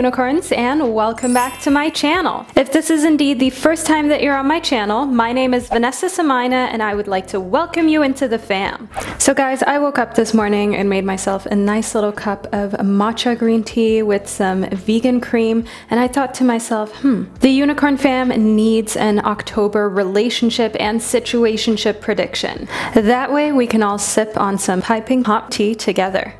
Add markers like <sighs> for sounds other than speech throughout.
unicorns and welcome back to my channel. If this is indeed the first time that you're on my channel, my name is Vanessa Somuayina and I would like to welcome you into the fam. So guys, I woke up this morning and made myself a nice little cup of matcha green tea with some vegan cream and I thought to myself, hmm, the unicorn fam needs an October relationship and situationship prediction. That way we can all sip on some piping hot tea together.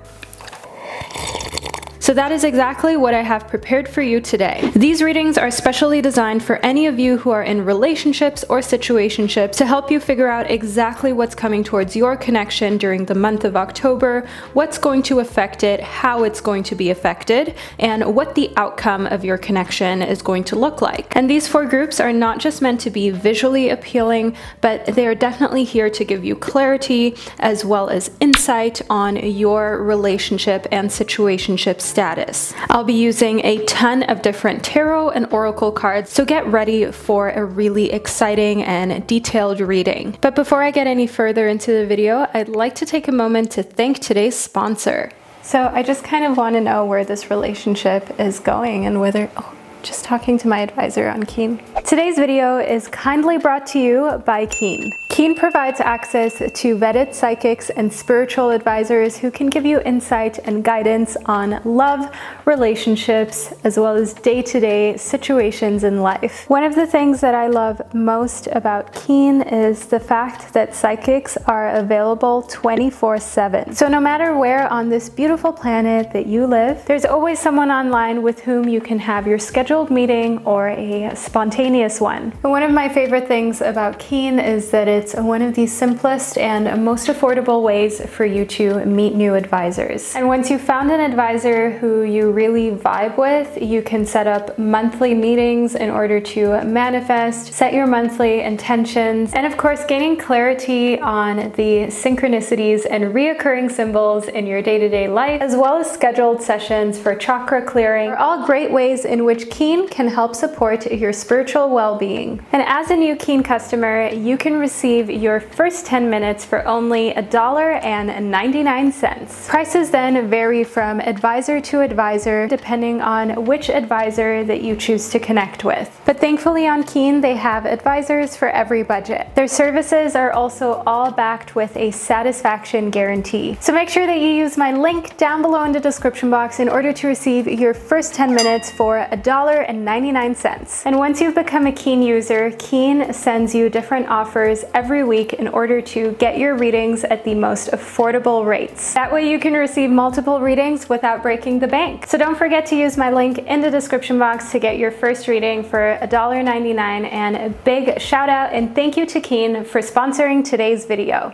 So that is exactly what I have prepared for you today. These readings are specially designed for any of you who are in relationships or situationships to help you figure out exactly what's coming towards your connection during the month of October, what's going to affect it, how it's going to be affected, and what the outcome of your connection is going to look like. And these four groups are not just meant to be visually appealing, but they are definitely here to give you clarity as well as insight on your relationship and situationship status status. I'll be using a ton of different tarot and oracle cards, so get ready for a really exciting and detailed reading. But before I get any further into the video, I'd like to take a moment to thank today's sponsor. So I just kind of want to know where this relationship is going and whether, oh, just talking to my advisor on Keen. Today's video is kindly brought to you by Keen. Keen provides access to vetted psychics and spiritual advisors who can give you insight and guidance on love, relationships, as well as day-to-day -day situations in life. One of the things that I love most about Keen is the fact that psychics are available 24-7. So no matter where on this beautiful planet that you live, there's always someone online with whom you can have your scheduled meeting or a spontaneous one. One of my favorite things about Keen is that it's it's one of the simplest and most affordable ways for you to meet new advisors. And once you've found an advisor who you really vibe with, you can set up monthly meetings in order to manifest, set your monthly intentions, and of course gaining clarity on the synchronicities and reoccurring symbols in your day-to-day -day life, as well as scheduled sessions for chakra clearing, are all great ways in which Keen can help support your spiritual well-being. And as a new Keen customer, you can receive your first 10 minutes for only $1.99. Prices then vary from advisor to advisor depending on which advisor that you choose to connect with. But thankfully on Keen they have advisors for every budget. Their services are also all backed with a satisfaction guarantee. So make sure that you use my link down below in the description box in order to receive your first 10 minutes for $1.99. And once you've become a Keen user, Keen sends you different offers every every week in order to get your readings at the most affordable rates. That way you can receive multiple readings without breaking the bank. So don't forget to use my link in the description box to get your first reading for $1.99 and a big shout out and thank you to Keen for sponsoring today's video.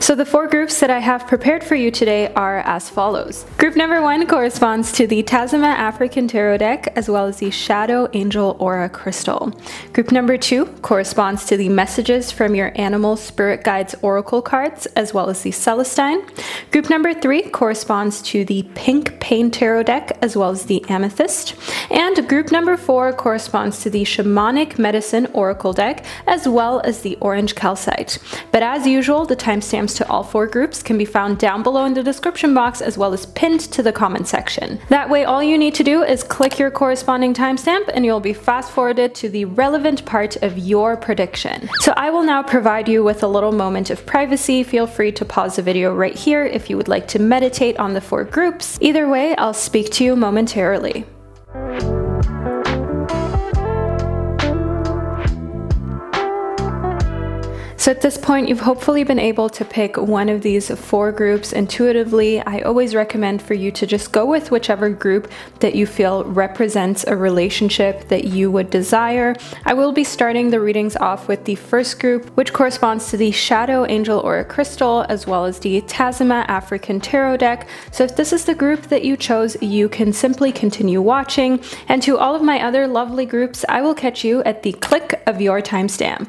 So the four groups that I have prepared for you today are as follows. Group number one corresponds to the Tazima African Tarot deck as well as the Shadow Angel Aura Crystal. Group number two corresponds to the Messages from Your Animal Spirit Guides Oracle cards as well as the Celestine. Group number three corresponds to the Pink Pain Tarot deck as well as the Amethyst. And group number four corresponds to the Shamanic Medicine Oracle deck as well as the Orange Calcite. But as usual, the timestamps to all four groups can be found down below in the description box as well as pinned to the comment section. That way all you need to do is click your corresponding timestamp and you'll be fast forwarded to the relevant part of your prediction. So I will now provide you with a little moment of privacy. Feel free to pause the video right here if you would like to meditate on the four groups. Either way, I'll speak to you momentarily. So at this point, you've hopefully been able to pick one of these four groups intuitively. I always recommend for you to just go with whichever group that you feel represents a relationship that you would desire. I will be starting the readings off with the first group, which corresponds to the Shadow Angel Aura Crystal, as well as the Tazima African Tarot deck. So if this is the group that you chose, you can simply continue watching. And to all of my other lovely groups, I will catch you at the click of your timestamp.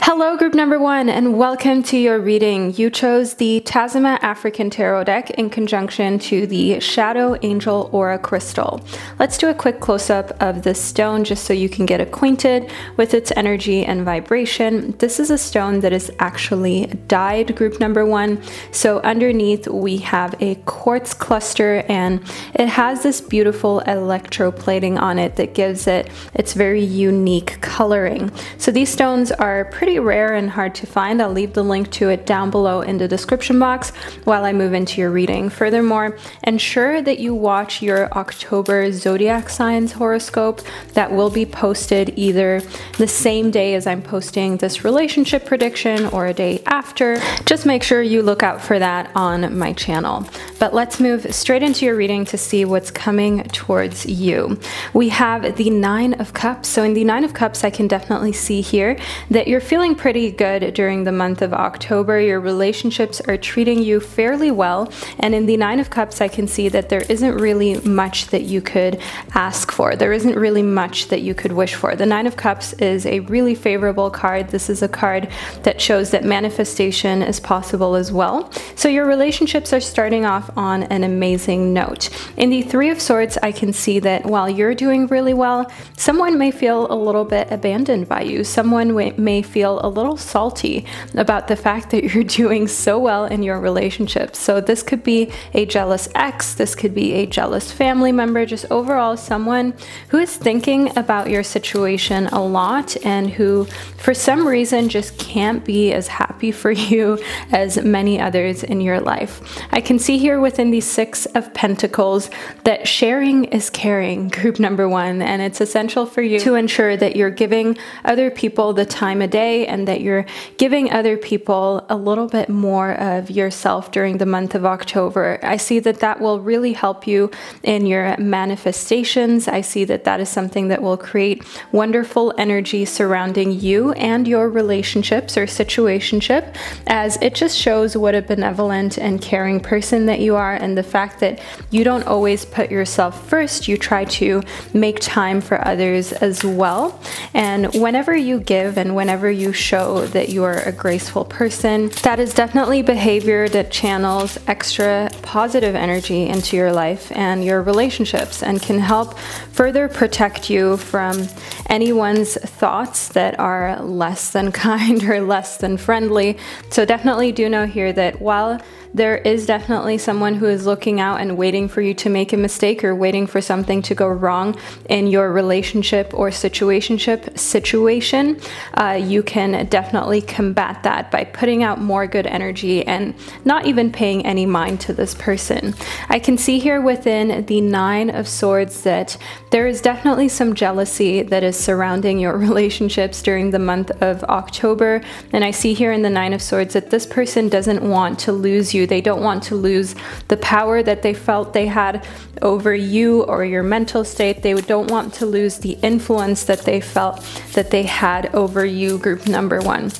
Hello, group number one, and welcome to your reading. You chose the Tazima African Tarot deck in conjunction to the Shadow Angel Aura Crystal. Let's do a quick close up of this stone just so you can get acquainted with its energy and vibration. This is a stone that is actually dyed, group number one. So, underneath, we have a quartz cluster, and it has this beautiful electroplating on it that gives it its very unique coloring. So, these stones are pretty pretty rare and hard to find. I'll leave the link to it down below in the description box while I move into your reading. Furthermore, ensure that you watch your October zodiac signs horoscope that will be posted either the same day as I'm posting this relationship prediction or a day after. Just make sure you look out for that on my channel. But let's move straight into your reading to see what's coming towards you. We have the Nine of Cups. So in the Nine of Cups, I can definitely see here that you're feeling feeling pretty good during the month of October. Your relationships are treating you fairly well. And in the Nine of Cups, I can see that there isn't really much that you could ask for. There isn't really much that you could wish for. The Nine of Cups is a really favorable card. This is a card that shows that manifestation is possible as well. So your relationships are starting off on an amazing note. In the Three of Swords, I can see that while you're doing really well, someone may feel a little bit abandoned by you. Someone may feel feel a little salty about the fact that you're <laughs> doing so well in your relationship. So this could be a jealous ex, this could be a jealous family member, just overall someone who is thinking about your situation a lot and who for some reason just can't be as happy <laughs> for you as many others in your life. I can see here within the Six of Pentacles that sharing is caring, <laughs> group number one, and it's essential for you to ensure that you're giving other people the time of day and that you're giving other people a little bit more of yourself during the month of October. I see that that will really help you in your manifestations. I see that that is something that will create wonderful energy surrounding you and your relationships or situationship as it just shows what a benevolent and caring person that you are and the fact that you don't always put yourself first, you try to make time for others as well. And whenever you give and whenever you show that you are a graceful person. That is definitely behavior that channels extra positive energy into your life and your relationships and can help further protect you from anyone's thoughts that are less than <laughs> kind or less than friendly. So definitely do know here that while there is definitely someone who is looking out and waiting for you to make a mistake or waiting for something to go wrong in your relationship or situationship situation, uh, you can definitely combat that by putting out more good energy and not even paying any mind to this person. I can see here within the Nine of Swords that there is definitely some jealousy that is surrounding your <laughs> relationships during the month of October. And I see here in the Nine of Swords that this person doesn't want to lose you. They don't want to lose the power that they felt they had over you or your mental state. They don't want to lose the influence that they felt that they had over you, group number one.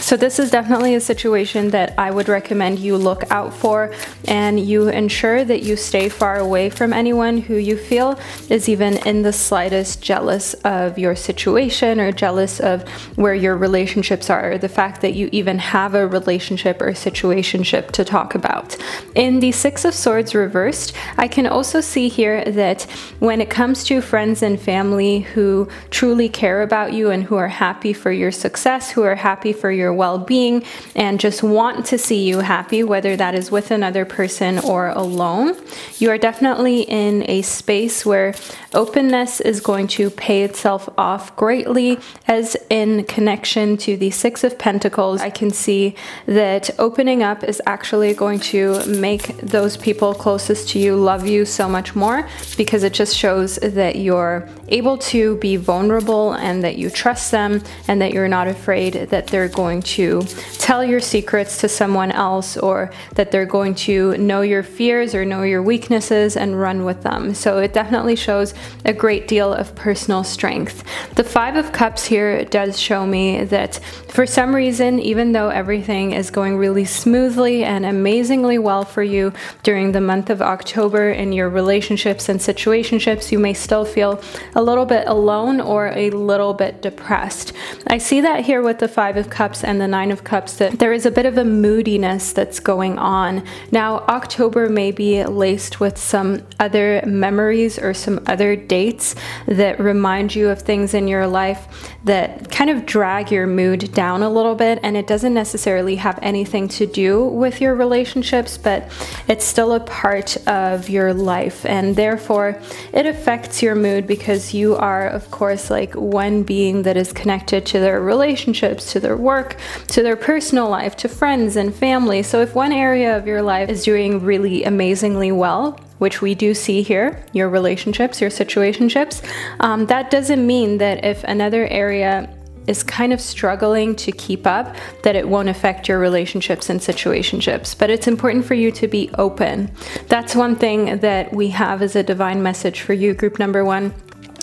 So this is definitely a situation that I would recommend you look out for and you ensure that you stay far away from anyone who you feel is even in the slightest jealous of your situation or jealous of where your relationships are or the fact that you even have a relationship or situationship to talk about. In the Six of Swords reversed, I can also see here that when it comes to friends and family who truly care about you and who are happy for your success, who are happy for your your well being and just want to see you happy, whether that is with another person or alone. You are definitely in a space where openness is going to pay itself off greatly, as in connection to the Six of Pentacles. I can see that opening up is actually going to make those people closest to you love you so much more because it just shows that you're able to be vulnerable and that you trust them and that you're not afraid that they're going going to tell your secrets to someone else or that they're going to know your fears or know your weaknesses and run with them. So it definitely shows a great deal of personal strength. The Five of Cups here does show me that for some reason, even though everything is going really smoothly and amazingly well for you during the month of October in your relationships and situationships, you may still feel a little bit alone or a little bit depressed. I see that here with the Five of Cups and the Nine of Cups that there is a bit of a moodiness that's going on. Now, October may be laced with some other memories or some other dates that remind you of things in your life that kind of drag your mood down a little bit. And it doesn't necessarily have anything to do with your relationships, but it's still a part of your life. And therefore, it affects your mood because you are, of course, like one being that is connected to their relationships, to their work, to their personal life, to friends and family. So if one area of your life is doing really amazingly well, which we do see here, your relationships, your situationships, um, that doesn't mean that if another area is kind of struggling to keep up, that it won't affect your relationships and situationships. But it's important for you to be open. That's one thing that we have as a divine message for you, group number one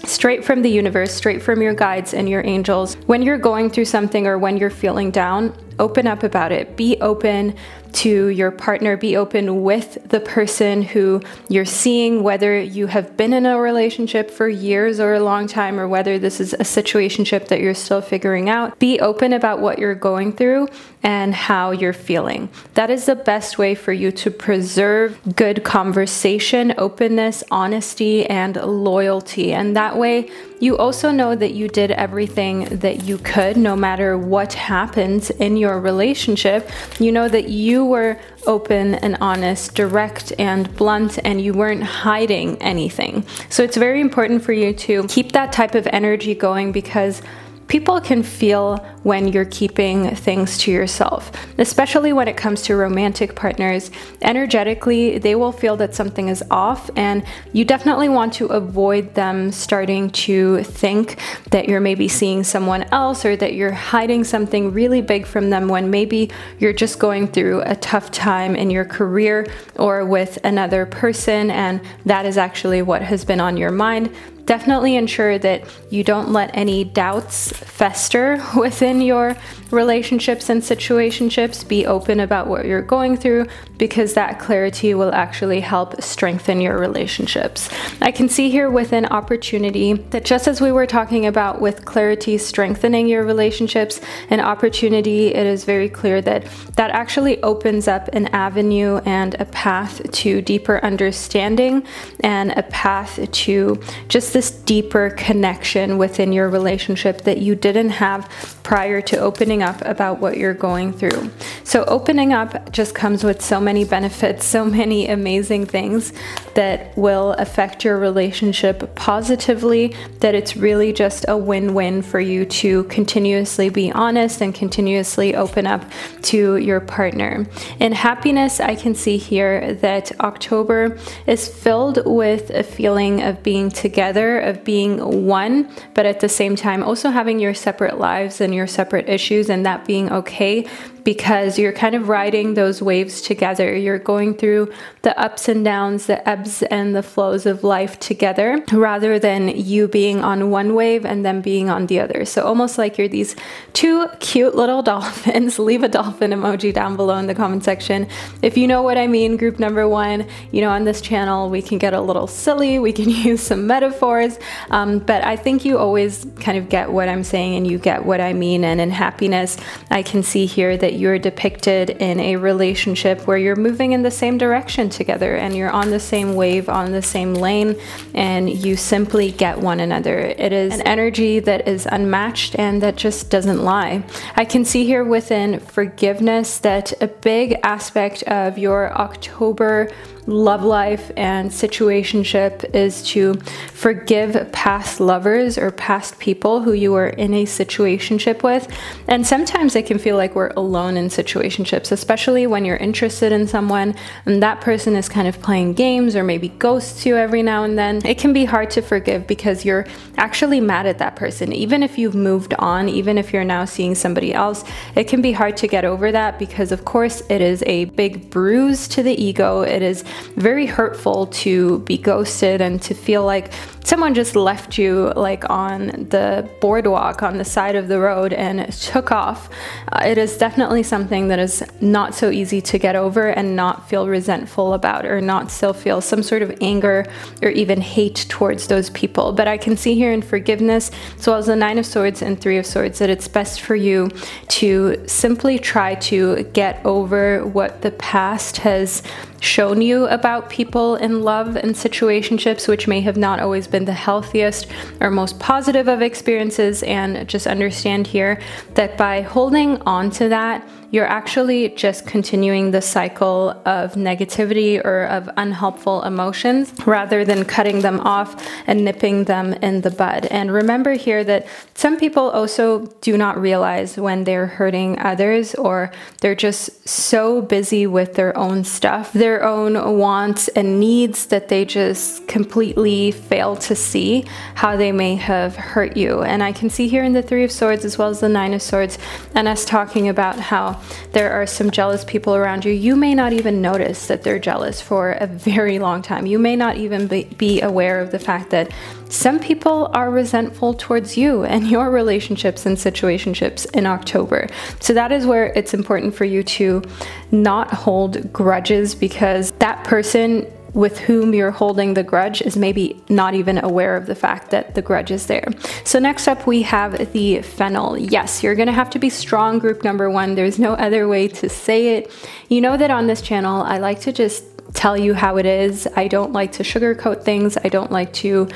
straight from the universe, straight from your guides and your angels. When you're going through something or when you're feeling down, open up about it. Be open to your partner, be open with the person who you're seeing, whether you have been in a relationship for years or a long time, or whether this is a situationship that you're still figuring out. Be open about what you're going through and how you're feeling. That is the best way for you to preserve good conversation, openness, honesty, and loyalty. And that way, you also know that you did everything that you could, no matter what happens in your relationship. You know that you were open and honest, direct and blunt, and you weren't hiding anything. So it's very important for you to keep that type of energy going because People can feel when you're keeping things to yourself, especially when it comes to romantic partners. Energetically, they will feel that something is off, and you definitely want to avoid them starting to think that you're maybe seeing someone else or that you're hiding something really big from them when maybe you're just going through a tough time in your career or with another person, and that is actually what has been on your mind definitely ensure that you don't let any doubts fester <laughs> within your relationships and situationships. Be open about what you're going through because that clarity will actually help strengthen your relationships. I can see here with an opportunity that just as we were talking about with clarity strengthening your relationships, an opportunity, it is very clear that that actually opens up an avenue and a path to deeper understanding and a path to just this deeper connection within your relationship that you didn't have prior to opening up about what you're going through. So, opening up just comes with so many benefits, so many amazing things that will affect your relationship positively, that it's really just a win win for you to continuously be honest and continuously open up to your partner. In happiness, I can see here that October is filled with a feeling of being together of being one, but at the same time also having your separate lives and your separate issues and that being okay because you're kind of riding those waves together. You're going through the ups and downs, the ebbs and the flows of life together rather than you being on one wave and then being on the other. So almost like you're these two cute little <laughs> dolphins. Leave a dolphin emoji down below in the comment section. If you know what I mean, group number one, you know, on this channel, we can get a little silly, we can <laughs> use some metaphors, um, but I think you always kind of get what I'm saying and you get what I mean. And in happiness, I can see here that you're depicted in a relationship where you're moving in the same direction together and you're on the same wave, on the same lane, and you simply get one another. It is an energy that is unmatched and that just doesn't lie. I can see here within forgiveness that a big aspect of your October love life and situationship is to forgive past lovers or past people who you were in a situationship with. And sometimes it can feel like we're alone in situationships, especially when you're interested in someone and that person is kind of playing games or maybe ghosts you every now and then. It can be hard to forgive because you're actually mad at that person. Even if you've moved on, even if you're now seeing somebody else, it can be hard to get over that because, of course, it is a big bruise to the ego. It is very hurtful to be ghosted and to feel like someone just left you like on the boardwalk on the side of the road and took off. Uh, it is definitely something that is not so easy to get over and not feel resentful about or not still feel some sort of anger or even hate towards those people. But I can see here in forgiveness, as well as the Nine of Swords and Three of Swords, that it's best for you to simply try to get over what the past has shown you about people in love and situationships, which may have not always been the healthiest or most positive of experiences, and just understand here that by holding on to that, you're actually just continuing the cycle of negativity or of unhelpful emotions rather than cutting them off and nipping them in the bud. And remember here that some people also do not realize when they're hurting others or they're just so busy with their own stuff, their own wants and needs that they just completely fail to see how they may have hurt you. And I can see here in the Three of Swords as well as the Nine of Swords and us talking about how there are some jealous people around you, you may not even notice that they're jealous for a very long time. You may not even be, be aware of the fact that some people are resentful towards you and your relationships and situationships in October. So that is where it's important for you to not hold grudges because that person with whom you're holding the grudge is maybe not even aware of the fact that the grudge is there. So next up we have the fennel. Yes, you're gonna have to be strong group number one. There's no other way to say it. You know that on this channel, I like to just tell you how it is. I don't like to sugarcoat things. I don't like to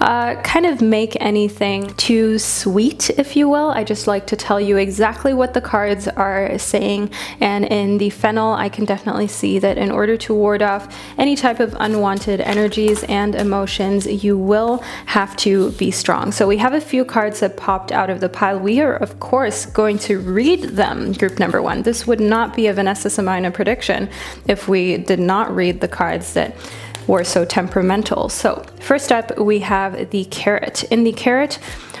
uh, kind of make anything too sweet, if you will. I just like to tell you exactly what the cards are saying. And in the fennel, I can definitely see that in order to ward off any type of unwanted energies and emotions, you will have to be strong. So we have a few cards that popped out of the pile. We are, of course, going to read them, group number one. This would not be a Vanessa Somuayina prediction if we did not read the cards that were so temperamental. So first up, we have the carrot. In the carrot,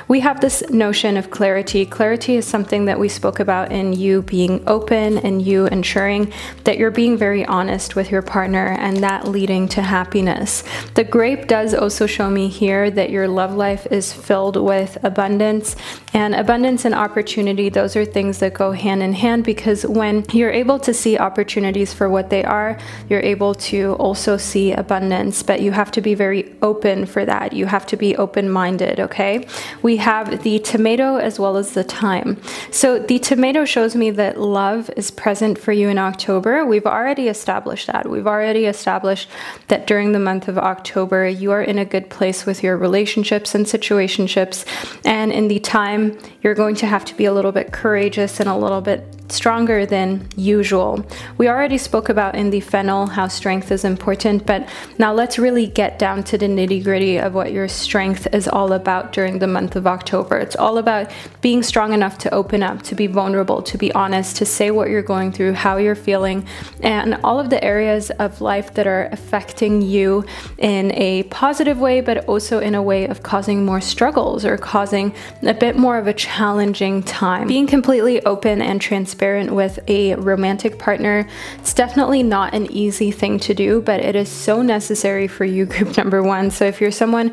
we have this notion of clarity. Clarity is something that we spoke about in you being open and you ensuring that you're being very honest with your partner and that leading to happiness. The grape does also show me here that your love life is filled with abundance and abundance and opportunity. Those are things that go hand in hand because when you're able to see opportunities for what they are, you're able to also see abundance, but you have to be very open for that. You have to be open minded, okay? We have the tomato as well as the thyme. So the tomato shows me that love is present for you in October. We've already established that. We've already established that during the month of October, you are in a good place with your relationships and situationships. And in the thyme, you're going to have to be a little bit courageous and a little bit stronger than usual. We already spoke about in the fennel how strength is important, but now let's really get down to the nitty gritty of what your strength is all about during the month of October. It's all about being strong enough to open up, to be vulnerable, to be honest, to say what you're going through, how you're feeling, and all of the areas of life that are affecting you in a positive way, but also in a way of causing more struggles or causing a bit more of a challenging time. Being completely open and transparent transparent with a romantic partner. It's definitely not an easy thing to do, but it is so necessary for you, <laughs> group number one. So if you're someone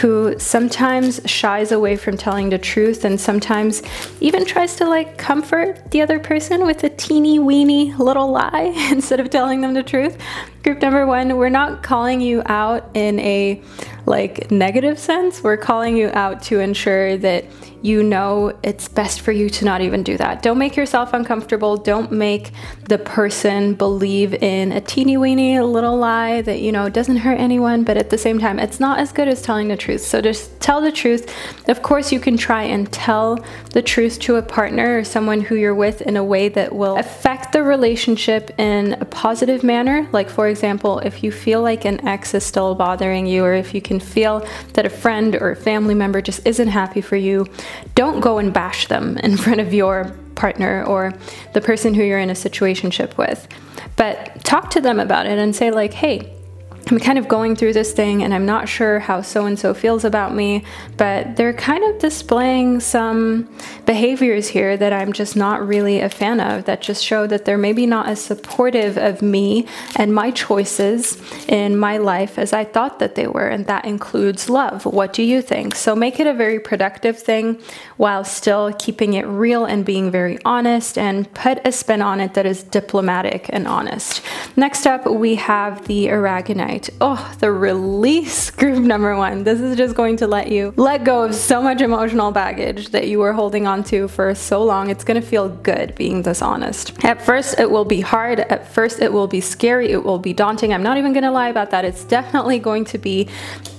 who sometimes shies away from telling the truth and sometimes even tries to like comfort the other person with a teeny weeny little lie <laughs> instead of telling them the truth, group number one, we're not calling you out in a like negative sense. We're calling you out to ensure that you know it's best for you to not even do that. Don't make yourself uncomfortable. Don't make the person believe in a teeny weeny little lie that, you know, doesn't hurt anyone, but at the same time, it's not as good as telling the truth. So just tell the truth. Of course, you can try and tell the truth to a partner or someone who you're with in a way that will affect the relationship in a positive manner. Like, for example, if you feel like an ex is still bothering you, or if you can feel that a friend or a family member just isn't happy for you, don't go and bash them in <laughs> front of your partner or the person who you're in a situationship with. But talk to them about it and say, like, hey, I'm kind of going through this thing and I'm not sure how so and so feels about me, but they're kind of displaying some behaviors here that I'm just not really a fan of that just show that they're maybe not as supportive of me and my choices in my life as I thought that they were. And that includes love. What do you think? So make it a very productive thing while still keeping it real and being very honest and put a spin on it that is diplomatic and honest. Next up, we have the aragonite right. Oh, the release <laughs> group number one. This is just going to let you let go of so much emotional baggage that you were holding on to for so long. It's going to feel good being dishonest. At first, it will be hard. At first, it will be scary. It will be daunting. I'm not even going to lie about that. It's definitely going to be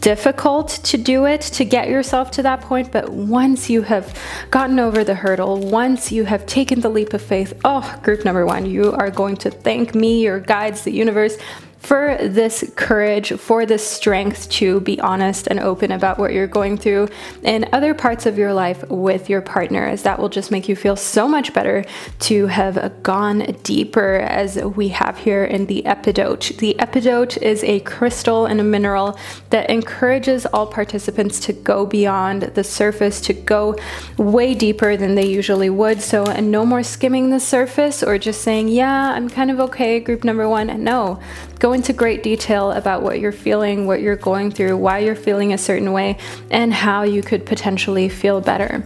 difficult to do it to get yourself to that point. But once you have gotten over the hurdle, once you have taken the leap of faith, oh, group number one, you are going to thank me, your guides, the universe for this courage, for this strength to be honest and open about what you're going through in other parts of your life with your partner, as that will just make you feel so much better to have gone deeper, as we have here in the epidote. The epidote is a crystal and a mineral that encourages all participants to go beyond the surface, to go way deeper than they usually would. So, no more skimming the surface or just saying, yeah, I'm kind of okay, group number one. No, go into great detail about what you're feeling, what you're going through, why you're feeling a certain way, and how you could potentially feel better.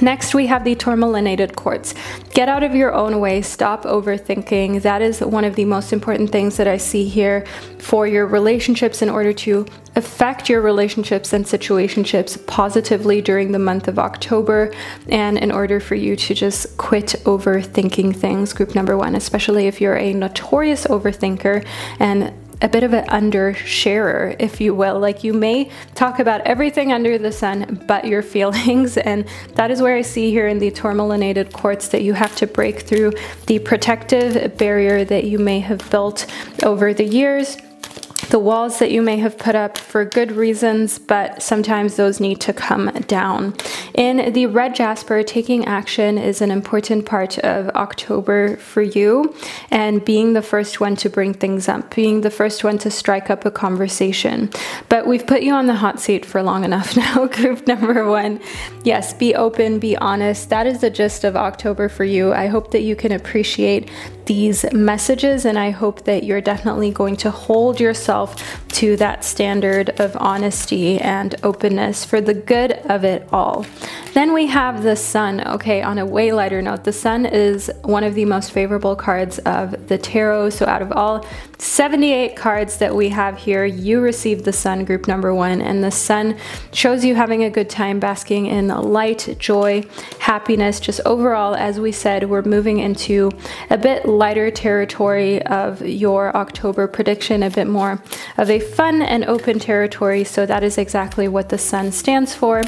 Next, we have the tourmalinated quartz. Get out of your own way, stop overthinking. That is one of the most important things that I see here for your relationships in order to affect your relationships and situationships positively during the month of October, and in order for you to just quit overthinking things. Group number one, especially if you're a notorious overthinker and a bit of an undersharer, if you will. Like you may talk about everything under the sun but your <laughs> feelings, and that is where I see here in the tourmalinated quartz that you have to break through the protective barrier that you may have built over the years the walls that you may have put up for good reasons, but sometimes those need to come down. In the red jasper, taking action is an important part of October for you, and being the first one to bring things up, being the first one to strike up a conversation. But we've put you on the hot seat for long enough <laughs> now, group number one. Yes, be open, be honest. That is the gist of October for you. I hope that you can appreciate these messages, and I hope that you're definitely going to hold yourself to that standard of honesty and openness for the good of it all. Then we have the sun. Okay, on a way lighter note, the sun is one of the most favorable cards of the tarot. So, out of all 78 cards that we have here, you received the sun group number one, and the sun shows you having a good time basking in light, joy, happiness. Just overall, as we said, we're moving into a bit lighter territory of your October prediction, a bit more of a fun and open territory. So that is exactly what the sun stands for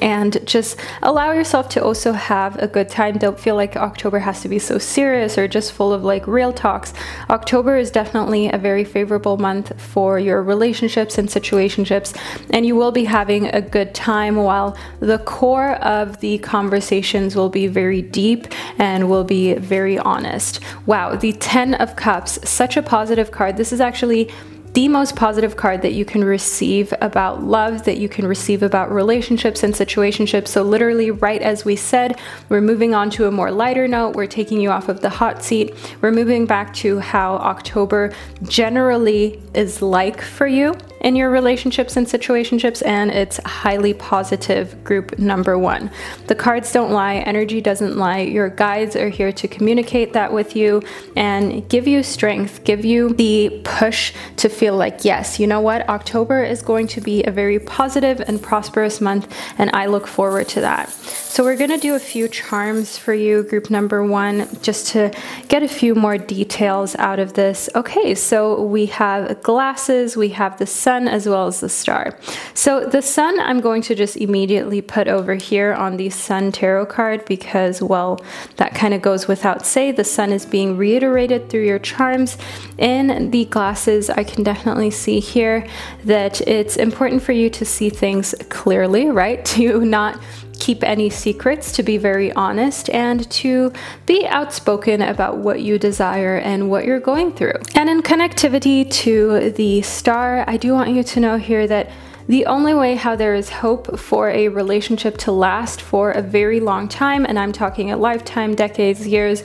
and just allow yourself to also have a good time. Don't feel like October has to be so serious or just full of like real talks. October is definitely a very favorable month for your relationships and situationships, and you will be having a good time while the core of the conversations will be very deep and will be very honest. Wow, the 10 of Cups, such a positive card. This is actually the most positive card that you can receive about love, that you can receive about relationships and situationships. So, literally, right as we said, we're moving on to a more lighter note. We're taking you off of the hot seat. We're moving back to how October generally is like for you in your relationships and situationships, and it's highly positive group number one. The cards don't lie, energy doesn't lie. Your guides are here to communicate that with you and give you strength, give you the push to feel like, yes, you know what, October is going to be a very positive and prosperous month, and I look forward to that. So, we're gonna do a few charms for you, group number one, just to get a few more details out of this. Okay, so we have glasses, we have the sun sun as well as the star. So the sun, I'm going to just immediately put over here on the sun tarot card because, well, that kind of goes without say. The sun is being reiterated through your charms. In the glasses, I can definitely see here that it's important for you to see things clearly, right? <laughs> To not keep any secrets, to be very honest, and to be outspoken about what you desire and what you're going through. And in connectivity to the star, I do want you to know here that the only way how there is hope for a relationship to last for a very long time, and I'm talking a lifetime, decades, years,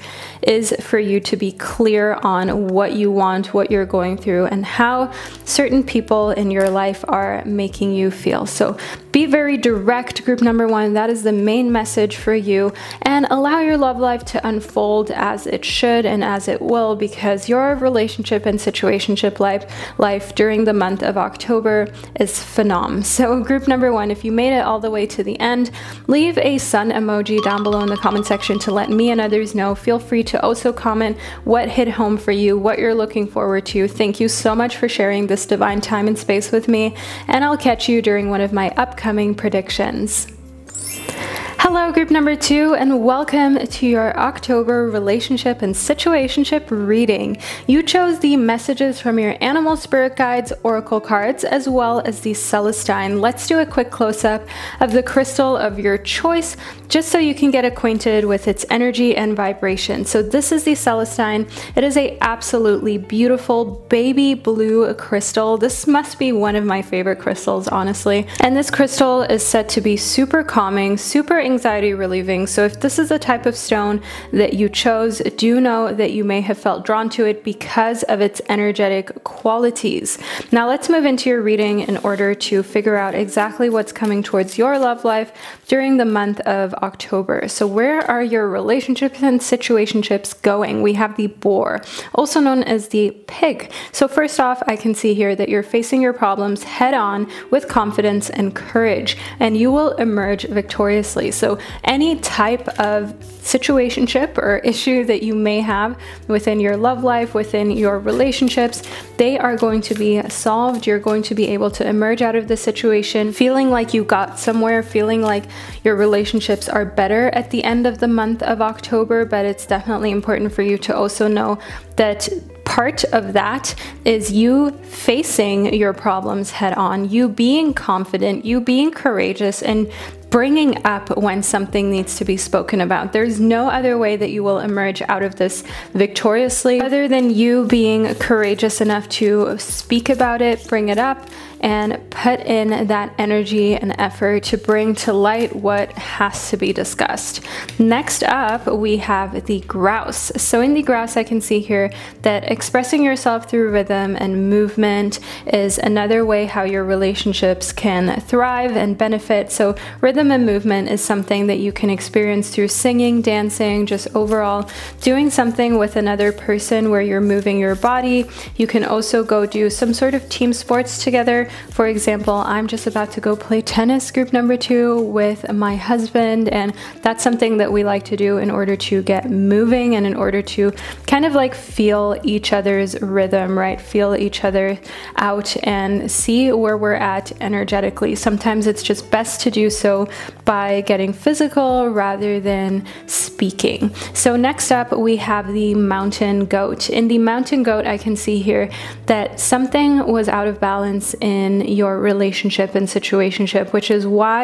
is for you to be clear on what you want, what you're going through, and how certain people in your life are making you feel. So be very direct, group number one. That is the main message for you, and allow your love life to unfold as it should and as it will, because your relationship and situationship life, life during the month of October is phenom. So, group number one, if you made it all the way to the end, leave a sun emoji down below in the comment section to let me and others know. Feel free to also comment what hit home for you, what you're looking forward to. Thank you so much for sharing this divine time and space with me, and I'll catch you during one of my upcoming predictions. Hello, group number two, and welcome to your October relationship and situationship reading. You chose the messages from your animal spirit guides oracle cards as well as the Celestine. Let's do a quick close up of the crystal of your choice just so you can get acquainted with its energy and vibration. So this is the Celestine. It is a absolutely beautiful baby blue crystal. This must be one of my favorite crystals, honestly. And this crystal is said to be super calming, super anxiety relieving. So if this is the type of stone that you chose, do know that you may have felt drawn to it because of its energetic qualities. Now let's move into your reading in order to figure out exactly what's coming towards your love life during the month of October. So where are your relationships and situationships going? We have the boar, also known as the pig. So first off, I can see here that you're facing your problems head on with confidence and courage, and you will emerge victoriously. So, any type of situationship or issue that you may have within your love life, within your relationships, they are going to be solved. You're going to be able to emerge out of the situation feeling like you got somewhere, feeling like your relationships are better at the end of the month of October. But it's definitely important for you to also know that part of that is you facing your problems head on, you being confident, you being courageous, and bringing up when something needs to be spoken about. There's no other way that you will emerge out of this victoriously other than you being courageous enough to speak about it, bring it up, and put in that energy and effort to bring to light what has to be discussed. Next up, we have the grouse. So in the grouse, I can see here that expressing yourself through rhythm and movement is another way how your relationships can thrive and benefit. So rhythm and movement is something that you can experience through singing, dancing, just overall doing something with another person where you're moving your body. You can also go do some sort of team sports together for example, I'm just about to go play tennis group number two with my husband, and that's something that we like to do in order to get moving and in order to kind of like feel each other's rhythm, right? Feel each other out and see where we're at energetically. Sometimes it's just best to do so by getting physical rather than speaking. So, next up, we have the mountain goat. In the mountain goat, I can see here that something was out of balance in in your relationship and situationship, which is why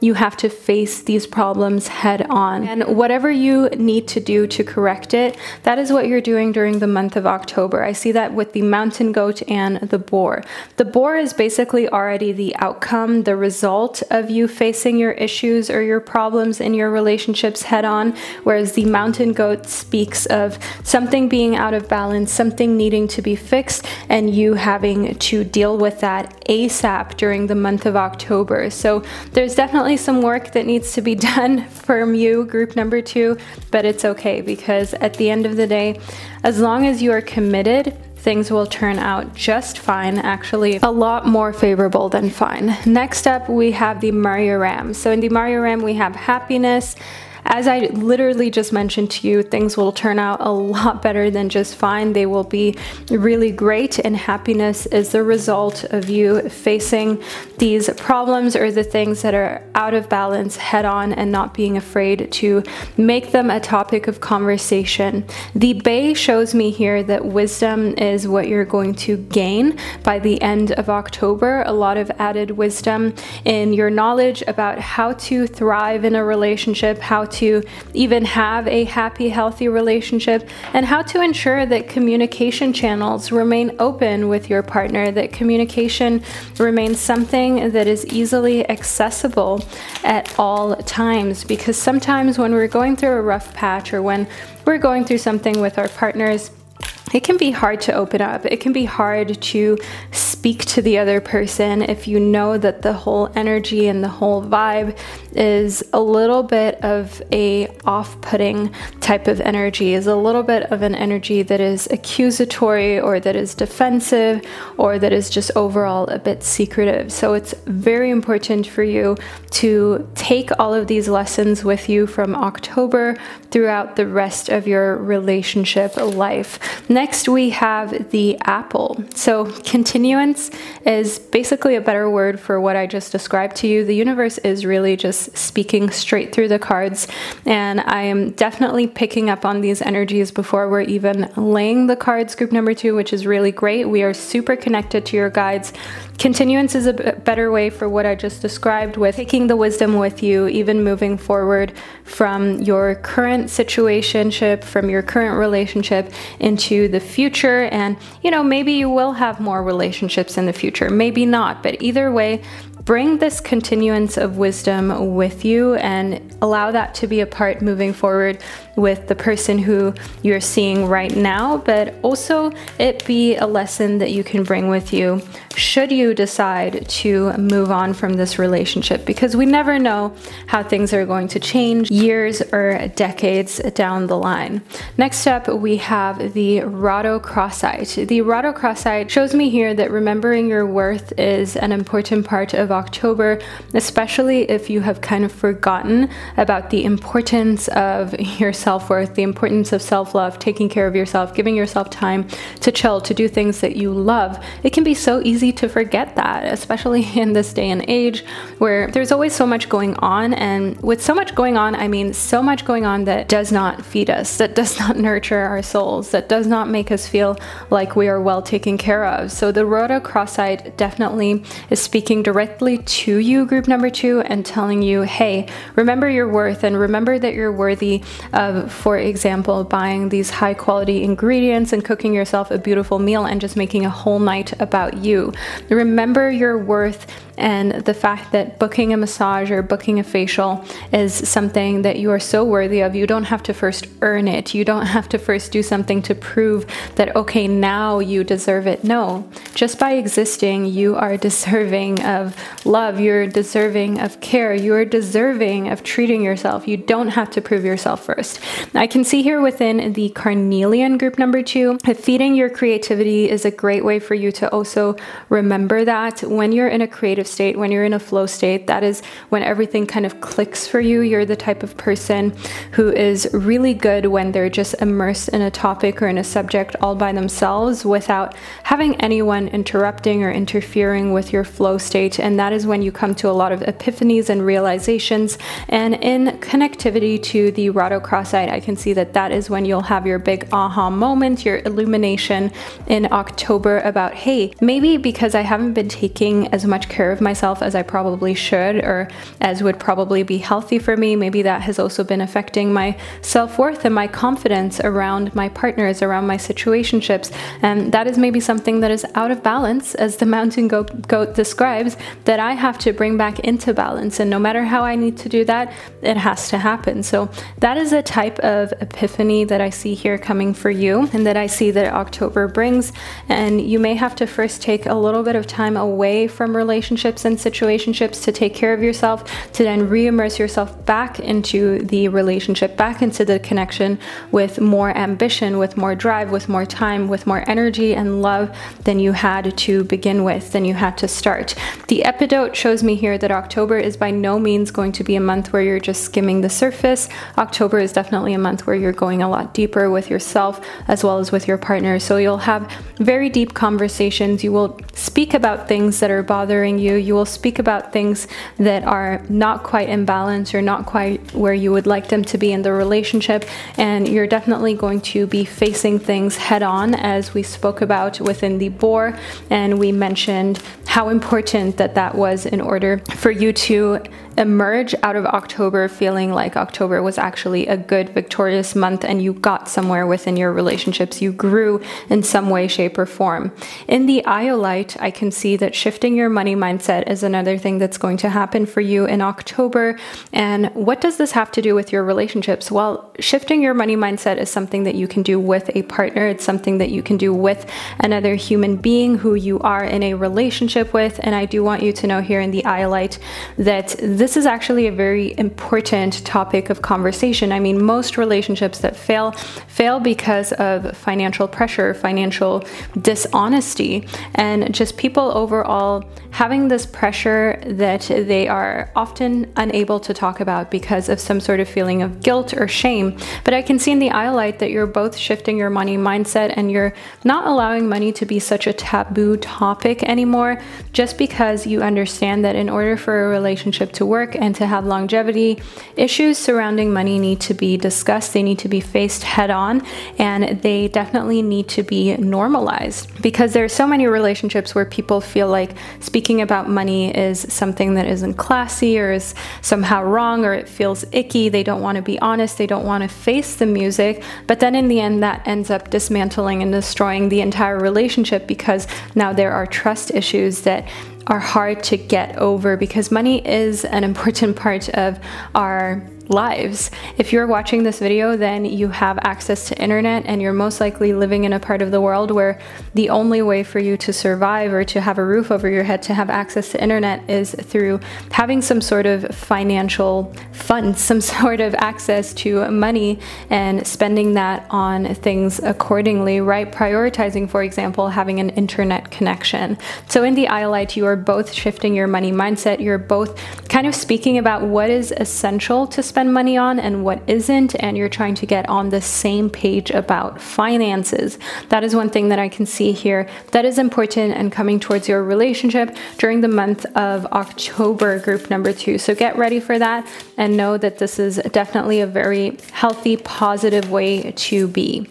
you have to face these problems head on. And whatever you need to do to correct it, that is what you're doing during the month of October. I see that with the mountain goat and the boar. The boar is basically already the outcome, the result of you facing your issues or your problems in your relationships head on, whereas the mountain goat speaks of something being out of balance, something needing to be fixed, and you having to deal with that ASAP during the month of October. So there's definitely some work that needs to be <laughs> done from you, group number two, but it's okay because at the end of the day, as long as you are committed, things will turn out just fine, actually a lot more favorable than fine. Next up, we have the Mario Ram. So in the Mario Ram, we have happiness, as I literally just mentioned to you, things will turn out a <laughs> lot better than just fine. They will be really great, and happiness is the result of you facing these problems or the things that are out of balance head on and not being afraid to make them a topic of conversation. The Bay shows me here that wisdom is what you're going to gain by the end of October. A lot of added wisdom in your knowledge about how to thrive in a relationship, how to even have a happy, healthy relationship, and how to ensure that communication channels remain open with your partner, that communication remains something that is easily accessible at all times. Because sometimes when we're going through a rough patch or when we're going through something with our partners, it can be hard to open up. It can be hard to speak to the other person if you know that the whole energy and the whole vibe is a little bit of a off-putting type of energy, is a little bit of an energy that is accusatory or that is defensive or that is just overall a bit secretive. So it's very important for you to take all of these lessons with you from October throughout the rest of your relationship life. Next, we have the apple. So, continuance is basically a better word for what I just described to you. The universe is really just speaking straight through the cards, and I am definitely picking up on these energies before we're even laying the cards, group number two, which is really great. We are super connected to your guides Continuance is a better way for what I just described with taking the wisdom with you, even moving forward from your current situationship, from your current relationship into the future. And, you know, maybe you will have more relationships in the future, maybe not, but either way, bring this continuance of wisdom with you and allow that to be a part moving forward with the person who you're seeing right now, but also it be a lesson that you can bring with you should you decide to move on from this relationship because we never know how things are going to change years or decades down the line. Next up, we have the rhodochrosite. The rhodochrosite shows me here that remembering your worth is an important part of October, especially if you have kind of forgotten about the importance of <laughs> your self worth, the importance of self love, taking care of yourself, giving yourself time to chill, to do things that you love. It can be so easy to forget that, especially <laughs> in this day and age where there's always so much going on. And with so much going on, I mean so much going on that does not feed us, that does not <laughs> nurture our souls, that does not make us feel like we are well taken care of. So the rhodochrosite definitely is speaking directly to you, group number two, and telling you, hey, remember your worth and remember that you're worthy of, for example, buying these high quality ingredients and cooking yourself a beautiful meal and just making a whole night about you. Remember your worth and the fact that booking a massage or booking a facial is something that you are so worthy of. You don't have to first earn it. You don't have to first do something to prove that, okay, now you deserve it. No, just by existing, you are deserving of love. You're deserving of care. You're deserving of treating yourself. You don't have to prove yourself first. I can see here within the carnelian group number two, feeding your creativity is a great way for you to also remember that when you're in a creative state, when you're in a flow state, that is when everything kind of clicks for you. You're the type of person who is really good when they're just immersed in a topic or in a subject all by themselves without having anyone interrupting or interfering with your flow state. And that is when you come to a lot of epiphanies and realizations. And in connectivity to the rhodochrosite, I can see that that is when you'll have your big aha moment, your illumination in October about, hey, maybe because I haven't been taking as much care of of myself as I probably should or as would probably be healthy for me. Maybe that has also been affecting my self worth and my confidence around my partners, around my situationships. And that is maybe something that is out of balance, as the mountain goat, goat describes, that I have to bring back into balance. And no matter how I need to do that, it has to happen. So that is a type of epiphany that I see here coming for you and that I see that October brings. And you may have to first take a little bit of time away from relationships and situationships to take care of yourself, to then re immerse yourself back into the relationship, back into the connection with more ambition, with more drive, with more time, with more energy and love than you had to begin with, than you had to start. The epidote shows me here that October is by no means going to be a month where you're just skimming the surface. October is definitely a month where you're going a lot deeper with yourself as well as with your partner. So you'll have very deep conversations. You will speak about things that are bothering you. You will speak about things that are not quite in balance or not quite where you would like them to be in the relationship. And you're definitely going to be facing things head on, as we spoke about within the boar. And we mentioned how important that that was in order for you to emerge out of October feeling like October was actually a good, victorious month and you got somewhere within your relationships. You grew in some way, shape, or form. In the Iolite, I can see that shifting your money mindset is another thing that's going to happen for you in October. And what does this have to do with your relationships? Well, shifting your money mindset is something that you can do with a partner, it's something that you can do with another human being who you are in a relationship with. And I do want you to know here in the Iolite that this is actually a very important topic of conversation. I mean, most relationships that fail fail because of financial pressure, financial dishonesty, and just people overall having this pressure that they are often unable to talk about because of some sort of feeling of guilt or shame. But I can see in the Iolite that you're both shifting your money mindset and you're not allowing money to be such a taboo topic anymore just because you understand that in order for a relationship to work, and to have longevity, issues surrounding money need to be discussed. They need to be faced head on and they definitely need to be normalized because there are so many relationships where people feel like speaking about money is something that isn't classy or is somehow wrong or it feels icky. They don't want to be honest. They don't want to face the music. But then in the end, that ends up dismantling and destroying the entire relationship because now there are trust issues that are hard to get over because money is an <laughs> important part of our lives. If you're watching this video, then you have access to internet and you're most likely living in a part of the world where the only way for you to survive or to have a roof over your head, to have access to internet is through having some sort of financial funds, <laughs> some sort of access to money and spending that on things accordingly, right? Prioritizing, for example, having an internet connection. So in the Iolite, you are both shifting your money mindset. You're both kind of speaking about what is essential to spend spend money on and what isn't, and you're trying to get on the same page about finances. That is one thing that I can see here that is important and coming towards your relationship during the month of October, group number two. So get ready for that and know that this is definitely a very healthy, positive way to be.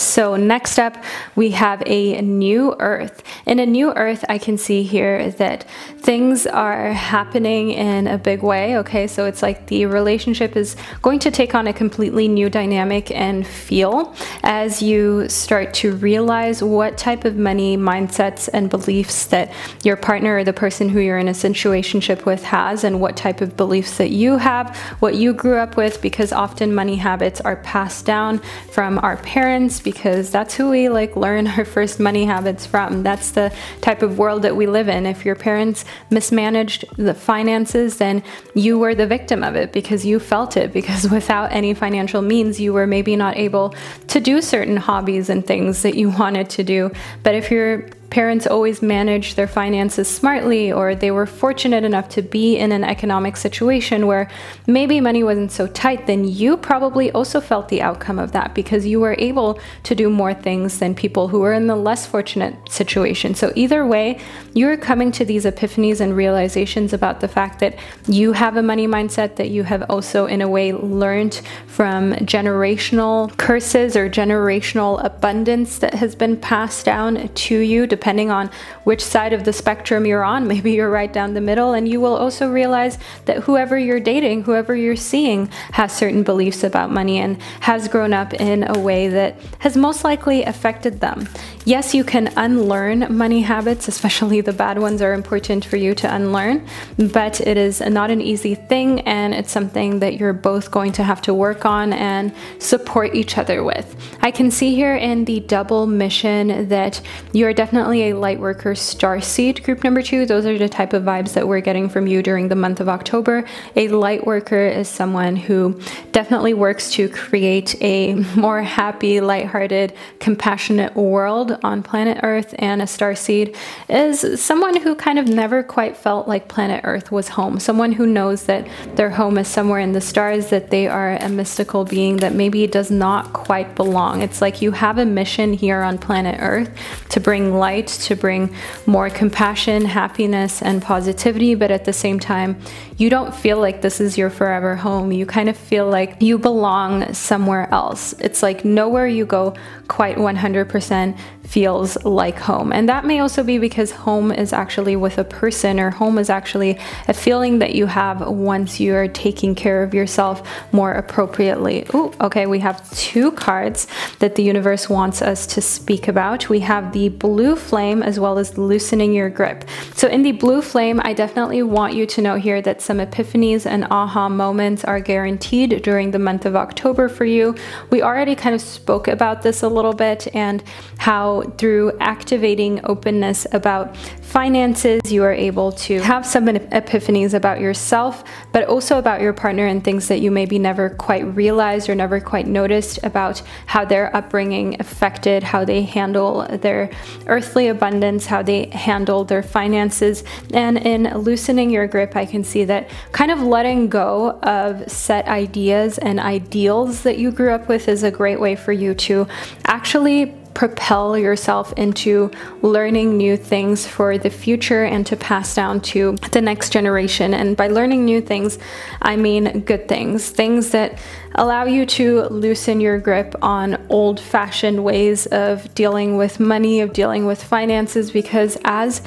So next up, we have a new earth. In a new earth, I can see here that things are happening in a big way. Okay, so it's like the relationship is going to take on a completely new dynamic and feel as you start to realize what type of money mindsets and beliefs that your partner or the person who you're in a situationship with has, and what type of beliefs that you have, what you grew up with, because often money habits are passed down from our parents because that's who we like learn <laughs> our first money habits from. That's the type of world that we live in. If your parents mismanaged the finances, then you were the victim of it because you felt it because <laughs> without any financial means, you were maybe not able to do certain hobbies and things that you wanted to do. But if you're parents always managed their finances smartly or they were fortunate enough to be in an economic situation where maybe money wasn't so tight, then you probably also felt the outcome of that because you were able to do more things than people who were in the less fortunate situation. So, either way, you're coming to these epiphanies and realizations about the fact that you have a money mindset that you have also, in a way, learned from generational curses or generational abundance that has been passed down to you depending on which side of the spectrum you're on. <laughs> Maybe you're right down the middle, and you will also realize that whoever you're dating, whoever you're seeing, has certain beliefs about money and has grown up in a way that has most likely affected them. Yes, you can unlearn money habits, especially the bad ones are important for you to unlearn, but it is not an easy thing, and it's something that you're both going to have to work on and support each other with. I can see here in the double mission that you're definitely a light worker star seed group number two. Those are the type of vibes that we're getting from you during the month of October. A light worker is someone who definitely works to create a more happy, lighthearted, compassionate world on planet Earth. And a star seed is someone who kind of never quite felt like planet Earth was home. Someone who knows that their home is somewhere in the stars, that they are a mystical being that maybe does not quite belong. It's like you have a mission here on planet Earth to bring light, to bring more compassion, happiness, and positivity, but at the same time, you don't feel like this is your forever home. You kind of feel like you belong somewhere else. It's like nowhere you go quite 100% feels like home. And that may also be because home is actually with a person, or home is actually a feeling that you have once you are taking care of yourself more appropriately. Oh, okay, we have two cards that the universe wants us to speak about. We have the blue flame as well as loosening your grip. So, in the blue flame, I definitely want you to know here that some epiphanies and aha moments are guaranteed during the month of October for you. We already kind of spoke about this a little bit and how through activating openness about finances, you are able to have some epiphanies about yourself, but also about your partner and things that you maybe never quite realized or never quite noticed about how their upbringing affected how they handle their earthly abundance, how they handle their finances. And in loosening your grip, I can see that kind of letting go of set ideas and ideals that you grew up with is a great way for you to actually propel yourself into learning new things for the future and to pass down to the next generation. And by learning new things, I mean good things, things that allow you to loosen your grip on old fashioned ways of dealing with money, of dealing with finances, because as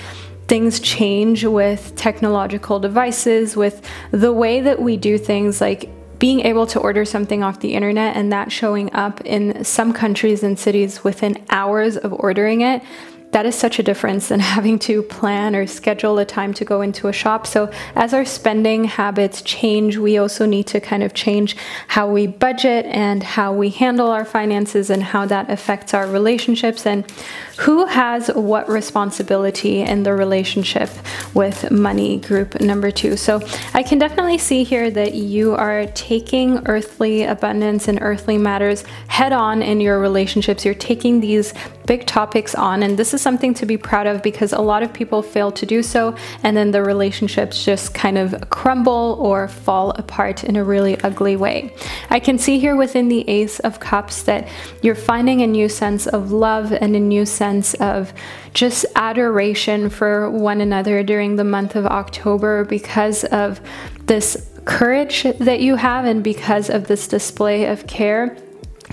things change with technological devices, with the way that we do things like being able to order something off the internet and that showing up in some countries and cities within hours of ordering it that is such a difference than <laughs> having to plan or schedule a time to go into a shop. So, as our spending habits change, we also need to kind of change how we budget and how we handle our finances and how that affects our relationships and who has what responsibility in the relationship with money group number two. So, I can definitely see here that you are taking earthly abundance and earthly matters head on in your relationships. You're taking these big topics on, and this is something to be proud of because a lot of people fail to do so, and then the relationships just kind of crumble or fall apart in a really ugly way. I can see here within the Ace of Cups that you're finding a new sense of love and a new sense of just adoration for one another during the month of October because of this courage that you have and because of this display of care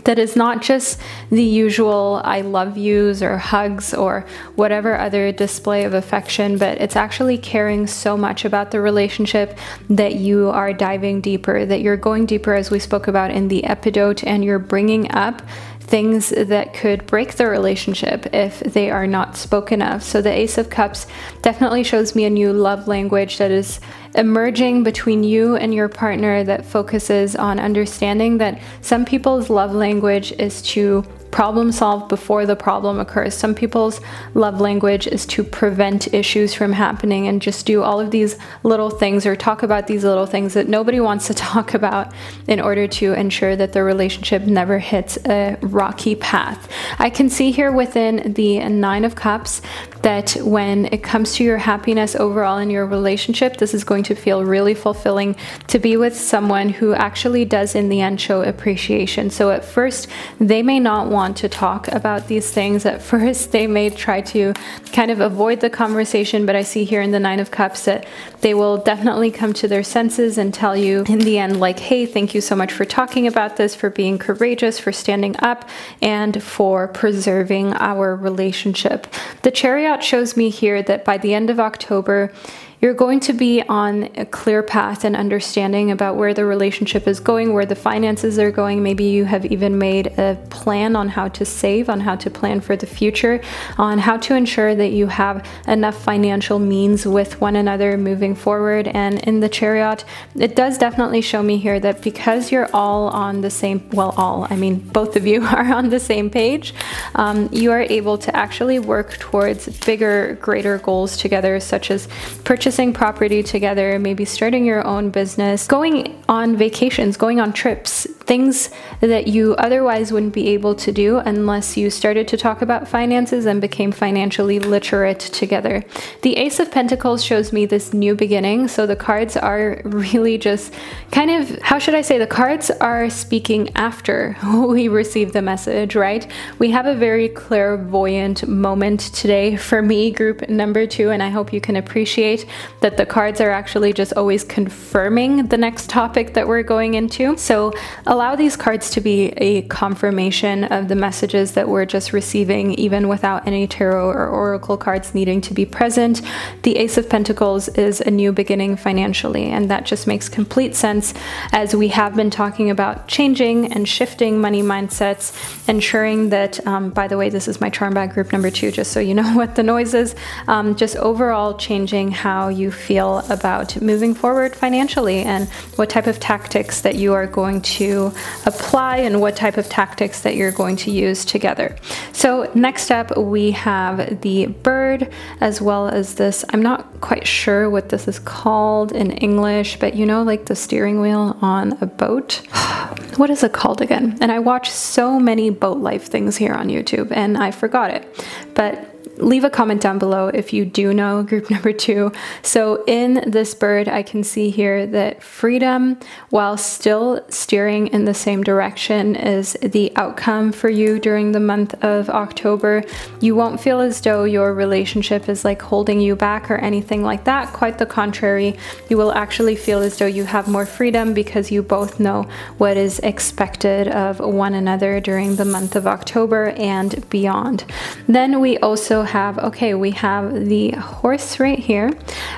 that is not just the usual I love yous or hugs or whatever other display of affection, but it's actually caring so much about the relationship that you are diving deeper, that you're going deeper, as we spoke about in the epidote, and you're bringing up things that could break the relationship if they are not spoken of. So the Ace of Cups definitely shows me a new love language that is emerging between you and your partner that focuses on understanding that some people's love language is to problem solve before the problem occurs. Some people's love language is to prevent issues from happening and just do all of these little things or talk about these little things that nobody wants to <laughs> talk about in order to ensure that the relationship never hits a rocky path. I can see here within the Nine of Cups that when it comes to your happiness overall in your relationship, this is going to feel really fulfilling to be with someone who actually does in the end show appreciation. So at first, they may not want to talk about these things. At <laughs> first, they may try to kind of avoid the conversation, but I see here in the Nine of Cups that they will definitely come to their senses and tell you in the end, like, hey, thank you so much for talking about this, for being courageous, for standing up, and for preserving our relationship. The chariot shows me here that by the end of October, you're going to be on a clear path and understanding about where the relationship is going, where the finances are going. Maybe you have even made a plan on how to save, on how to plan for the future, on how to ensure that you have enough financial means with one another moving forward. And in the chariot, it does definitely show me here that because you're all on the same, well, all, I mean, both of you <laughs> are on the same page, um, you are able to actually work towards bigger, greater goals together, such as purchasing property together, maybe starting your own business, going on vacations, going on trips, things that you otherwise wouldn't be able to do unless you started to talk about finances and became financially literate together. The Ace of Pentacles shows me this new beginning, so the cards are really just kind of, how should I say, the cards are speaking after <laughs> we receive the message, right? We have a very clairvoyant moment today for me, group number two, and I hope you can appreciate that the cards are actually just always confirming the next topic that we're going into. So allow these cards to be a confirmation of the messages that we're just receiving, even without any tarot or oracle cards needing to be present. The Ace of Pentacles is a new beginning financially, and that just makes complete sense as we have been talking about changing and shifting money mindsets, ensuring that, um, by the way, this is my charm bag group number two, just so you know <laughs> what the noise is, um, just overall changing how you feel about moving forward financially and what type of tactics that you are going apply and what type of tactics that you're going to use together. So next up we have the bird as well as this, I'm not quite sure what this is called in English, but you know like the steering wheel on a boat? <sighs> what is it called again? And I watch so many boat life things here on YouTube and I forgot it. But leave a comment down below if you do know group <laughs> number two. So in this bird, I can see here that freedom, while still steering in the same direction, is the outcome for you during the month of October. You won't feel as though your relationship is like holding you back or anything like that. Quite the contrary, you will actually feel as though you have more freedom because you both know what is expected of one another during the month of October and beyond. Then we also have, okay, we have the horse right here,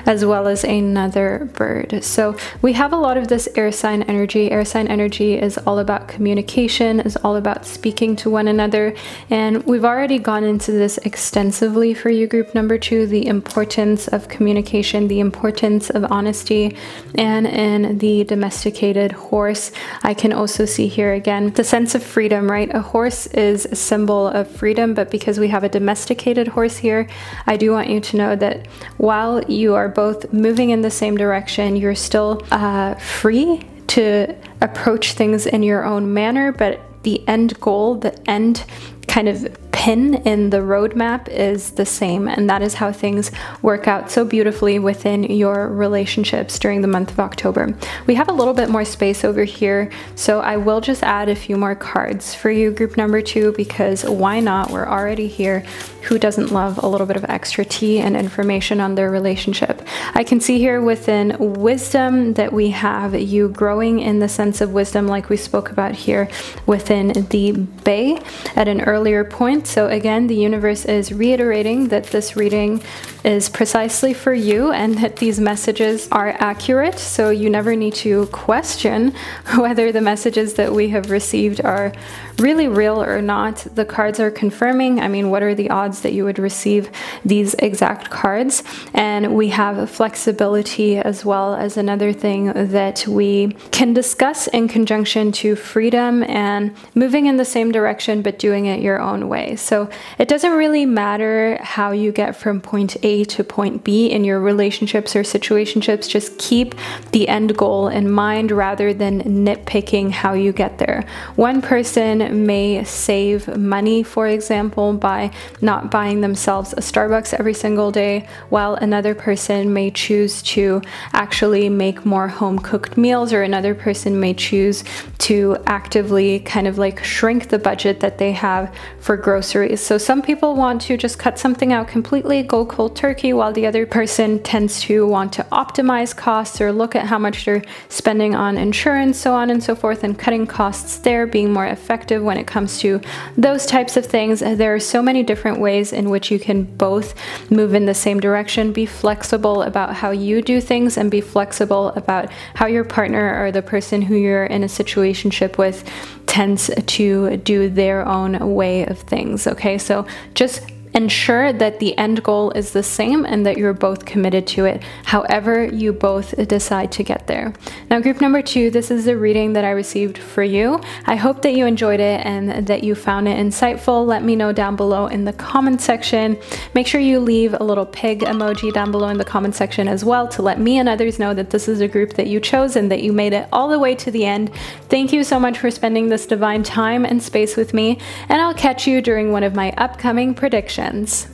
as well as another bird. So we have a lot of this air sign energy. Air sign energy is all about communication, is all about speaking to one another. And we've already gone into this extensively for you, group number two, the importance of communication, the importance of honesty. And in the domesticated horse, I can also see here again the sense of freedom, right? A horse is a symbol of freedom, but because we have a domesticated horse, course here, I do want you to know that while you are both moving in the same direction, you're still uh, free to approach things in your own manner, but the end goal, the end kind of pin in the roadmap is the same, and that is how things work out so beautifully within your relationships during the month of October. We have a little bit more space over here, so I will just add a few more cards for you, group number two, because why not? We're already here. Who doesn't love a little bit of extra tea and information on their relationship? I can see here within wisdom that we have you growing in the sense of wisdom, like we spoke about here within the bay at an earlier point. So again, the universe is reiterating that this reading is precisely for you and that these messages are accurate. So you never need to question <laughs> whether the messages that we have received are really real or not. The cards are confirming. I mean, what are the odds that you would receive these exact cards? And we have flexibility as well as another thing that we can discuss in conjunction to freedom and moving in the same direction but doing it your own way. So it doesn't really matter how you get from point A to point B in your relationships or situationships. Just keep the end goal in mind rather than nitpicking how you get there. One person may save money, for example, by not buying themselves a Starbucks every single day, while another person may choose to actually make more home cooked meals, or another person may choose to actively kind of like shrink the budget that they have for groceries. So some people want to just cut something out completely, go cold turkey, while the other person tends to want to optimize costs or look at how much they're spending on insurance, so on and so forth, and cutting costs there, being more effective when it comes to those types of things. There are so many different ways in which you can both move in the same direction, be flexible about how you do things, and be flexible about how your partner or the person who you're in a situationship with tends to do their own way of things. Okay, so just Ensure that the end goal is the same and that you're both committed to it, however, you both decide to get there. Now, group number two, this is the reading that I received for you. I hope that you enjoyed it and that you found it insightful. Let me know down below in the comment section. Make sure you leave a little pig emoji down below in the comment section as well to let me and others know that this is a group that you chose and that you made it all the way to the end. Thank you so much for spending this divine time and space with me, and I'll catch you during one of my upcoming predictions questions.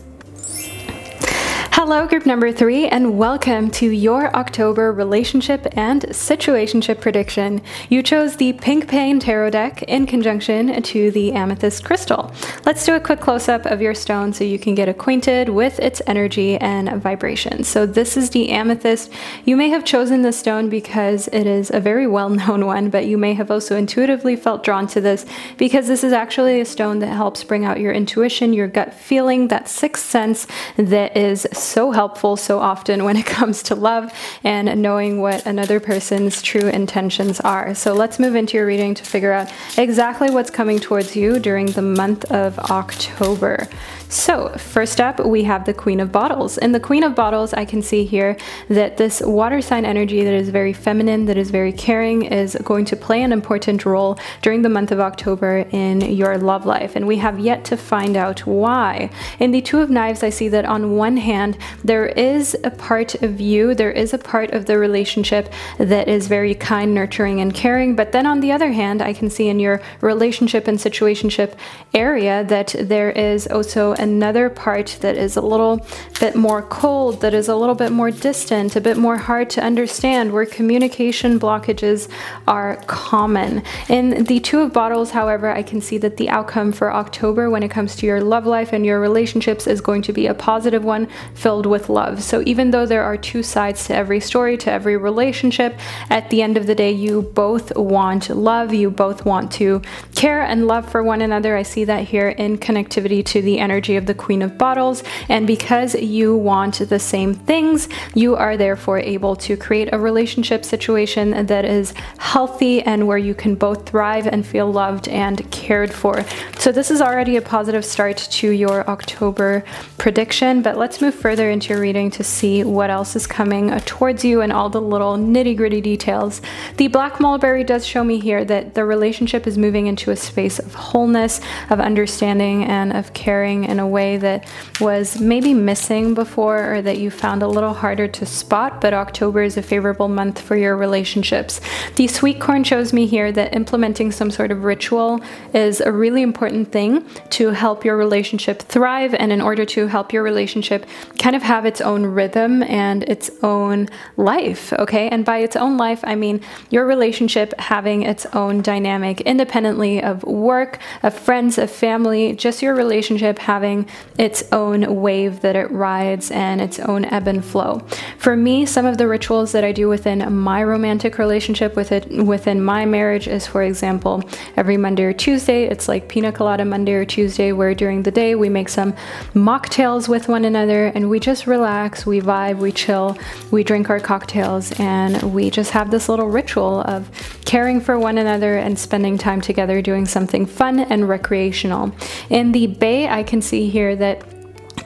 Hello, group number three, and welcome to your October relationship and situationship prediction. You chose the Pink Pain Tarot deck in conjunction to the Amethyst Crystal. Let's do a quick close up of your stone so you can get acquainted with its energy and vibration. So, this is the Amethyst. You may have chosen this stone because it is a very well known one, but you may have also intuitively felt drawn to this because this is actually a stone that helps bring out your intuition, your gut feeling, that sixth sense that is so helpful so often when it <laughs> comes to love and knowing what another person's true intentions are. So let's move into your reading to figure out exactly what's coming towards you during the month of October. So, first up, we have the Queen of Bottles. In the Queen of Bottles, I can see here that this water sign energy that is very feminine, that is very caring, is going to play an important role during the month of October in your love life. And we have yet to find out why. In the Two of Knives, I see that on one hand, there is a part of you, there is a part of the relationship that is very kind, nurturing, and caring. But then on the other hand, I can see in your relationship and situationship area that there is also another part that is a little bit more cold, that is a little bit more distant, a bit more hard to understand, where communication blockages are common. In the Two of Bottles, however, I can see that the outcome for October when it comes to your love life and your relationships is going to be a positive one filled with love. So even though there are two sides to every story, to every relationship, at the end of the day, you both want love, you both want to care and love for one another. I see that here in connectivity to the energy energy of the Queen of Bottles, and because you want the same things, you are therefore able to create a relationship situation that is healthy and where you can both thrive and feel loved and cared for. So, this is already a positive start to your October prediction, but let's move further into your reading to see what else is coming towards you and all the little nitty gritty details. The Black Mulberry does show me here that the relationship is moving into a space of wholeness, of understanding, and of caring and in a way that was maybe missing before or that you found a little harder to spot, but October is a favorable month for your relationships. The sweet corn shows me here that implementing some sort of ritual is a really important thing to help your relationship thrive and in order to help your relationship kind of have its own rhythm and its own life, okay? And by its own life, I mean your relationship having its own dynamic independently of work, of friends, of family, just your relationship having having its own wave that it rides and its own ebb and flow. For me, some of the rituals that I do within my romantic relationship with it within my marriage is, for example, every Monday or Tuesday, it's like pina colada Monday or Tuesday, where during the day we make some mocktails with one another and we just relax, we vibe, we chill, we drink our cocktails, and we just have this little ritual of caring for one another and spending time together doing something fun and recreational. In the Bay, I can see here that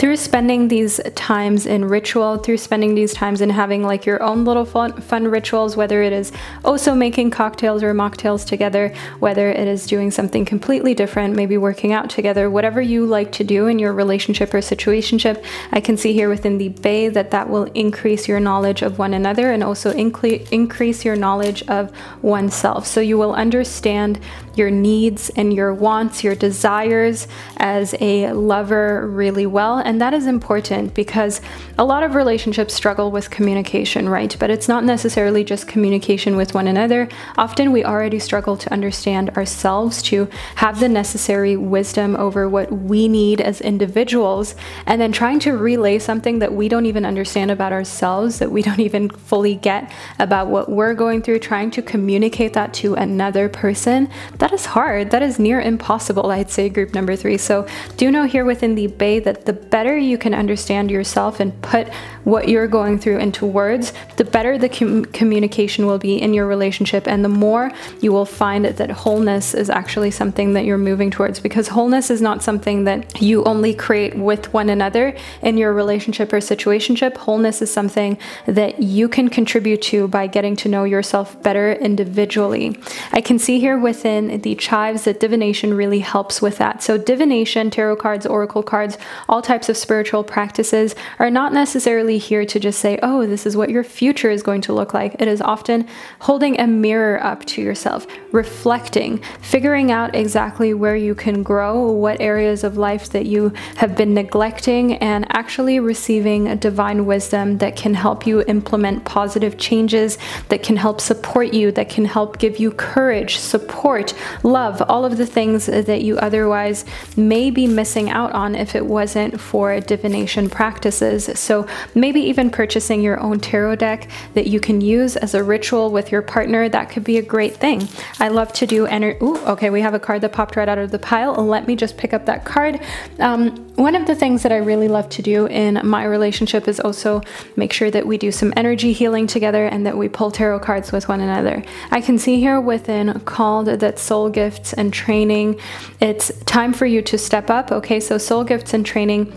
through spending these times in ritual, through spending these times in having like your own little fun, fun rituals, whether it is also making cocktails or mocktails together, whether it is doing something completely different, maybe working out together, whatever you like to do in your relationship or situationship, I can see here within the bay that that will increase your knowledge of one another and also increase your knowledge of oneself. So you will understand your needs and your wants, your desires as a lover really well. And that is important because a lot of relationships struggle with communication, right? But it's not necessarily just communication with one another. Often we already struggle to understand ourselves, to have the necessary wisdom over what we need as individuals, and then trying to relay something that we don't even understand about ourselves, that we don't even fully get about what we're going through, trying to communicate that to another person. That is hard. That is near impossible, I'd say, group number three. So do know here within the Bay that the better you can understand yourself and put what you're going through into words, the better the com communication will be in your relationship, and the more you will find that wholeness is actually something that you're moving towards because wholeness is not something that you only create with one another in your relationship or situationship. Wholeness is something that you can contribute to by getting to know yourself better individually. I can see here within the chives that divination really helps with that. So, divination, tarot cards, oracle cards, all types of spiritual practices are not necessarily here to just say, oh, this is what your future is going to look like. It is often holding a mirror up to yourself, reflecting, figuring out exactly where you can grow, what areas of life that you have been neglecting, and actually receiving a divine wisdom that can help you implement positive changes, that can help support you, that can help give you courage, support, love, all of the things that you otherwise may be missing out on if it wasn't for divination practices. So maybe even purchasing your own tarot deck that you can use as a ritual with your partner, that could be a great thing. I love to do energy. Ooh, okay, we have a card that popped right out of the pile. Let me just pick up that card. Um, one of the things that I really love to do in my relationship is also make sure that we do some energy healing together and that we pull tarot cards with one another. I can see here within called that soul gifts and training, it's time for you to step up. Okay, so soul gifts and training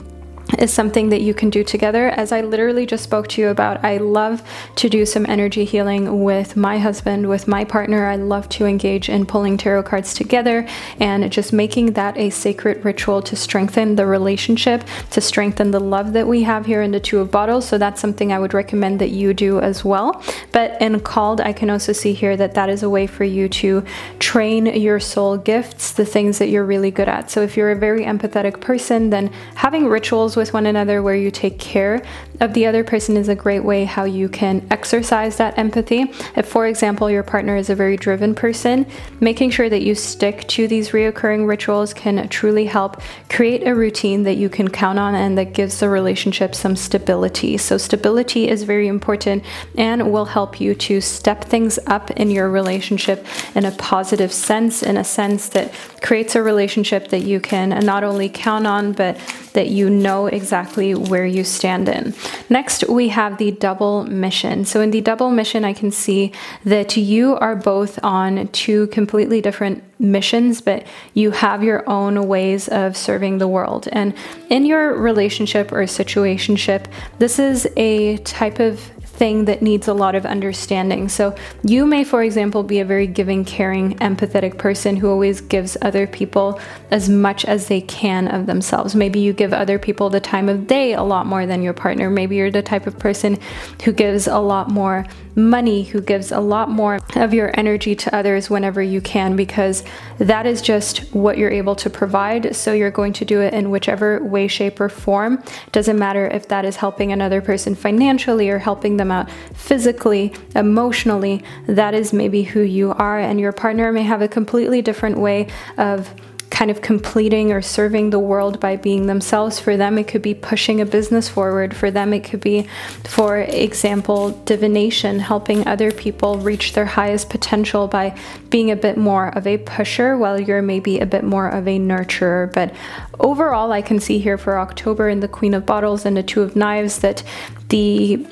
is something that you can do together. As I literally just spoke to you about, I love to do some energy healing with my husband, with my partner. I love to engage in pulling tarot cards together and just making that a sacred ritual to strengthen the relationship, to strengthen the love that we have here in the Two of Bottles. So that's something I would recommend that you do as well. But in Called, I can also see here that that is a way for you to train your soul gifts, the things that you're really good at. So if you're a very empathetic person, then having rituals with one another where you take care of the other person is a great way how you can exercise that empathy. If, for example, your partner is a very driven person, making sure that you stick to these reoccurring rituals can truly help create a routine that you can count on and that gives the relationship some stability. So, stability is very important and will help you to step things up in your relationship in a positive sense, in a sense that creates a relationship that you can not only count on, but that you know exactly where you stand in. Next, we have the double mission. So, in the double mission, I can see that you are both on two completely different missions, but you have your own ways of serving the world. And in your relationship or situationship, this is a type of thing that needs a lot of understanding. So, you may, for example, be a very giving, caring, empathetic person who always gives other people as much as they can of themselves. Maybe you give other people the time of day a lot more than your partner. Maybe you're the type of person who gives a lot more money, who gives a lot more of your energy to others whenever you can, because that is just what you're able to provide. So you're going to do it in whichever way, shape, or form. Doesn't matter if that is helping another person financially or helping them out physically, emotionally. That is maybe who you are, and your partner may have a completely different way of kind of completing or serving the world by being themselves. For them, it could be pushing a business forward. For them, it could be, for example, divination, helping other people reach their highest potential by being a bit more of a pusher while you're maybe a bit more of a nurturer. But overall, I can see here for October in the Queen of Bottles and the Two of Knives that the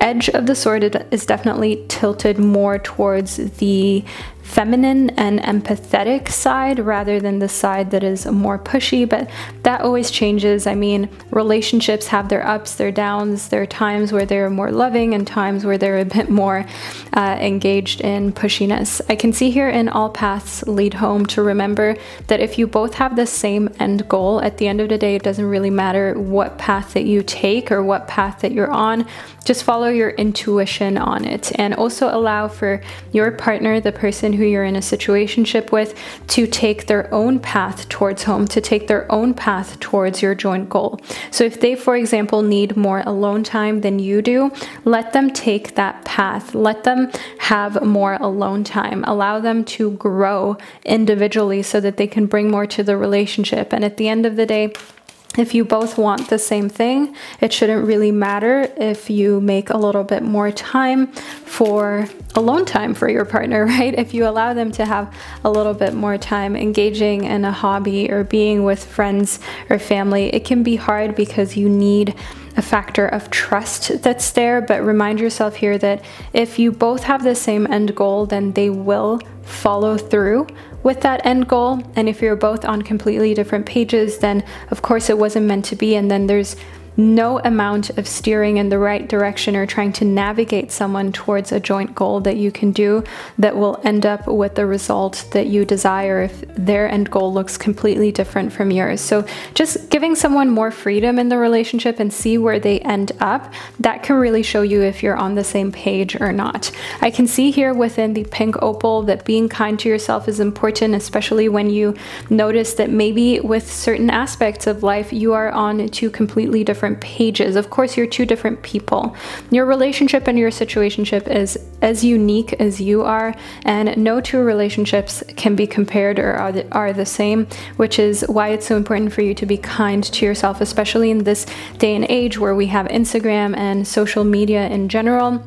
edge of the sword is definitely tilted more towards the feminine and empathetic side rather than the side that is more pushy, but that always changes. I mean, relationships have their ups, their downs, there are times where they're more loving and times where they're a bit more uh, engaged in pushiness. I can see here in All Paths Lead Home to remember that if you both have the same end goal, at the end of the day, it doesn't really matter what path that you take or what path that you're on. Just follow follow your intuition on it and also allow for your partner, the person who you're in a situationship with, to take their own path towards home, to take their own path towards your joint goal. So if they, for example, need more alone time than you do, let them take that path. Let them have more alone time. Allow them to grow individually so that they can bring more to the relationship. And at the end of the day, if you both want the same thing, it shouldn't really matter if you make a little bit more time for alone time for your partner, <laughs> right? If you allow them to have a little bit more time engaging in a hobby or being with friends or family, it can be hard because you need a factor of trust that's there. But remind yourself here that if you both have the same end goal, then they will follow through with that end goal. And if you're both on completely different pages, then of course it wasn't meant to be. And then there's no amount of steering in the right direction or trying to navigate someone towards a joint goal that you can do that will end up with the result that you desire if their end goal looks completely different from yours. So just giving someone more freedom in the relationship and see where they end up, that can really show you if you're on the same page or not. I can see here within the pink opal that being kind to yourself is important, especially when you notice that maybe with certain aspects of life you are on two completely different different pages. Of course, you're two different people. Your relationship and your situationship is as unique as you are, and no two relationships can be compared or are the, are the same, which is why it's so important for you to be kind to yourself, especially in this day and age where we have Instagram and social media in general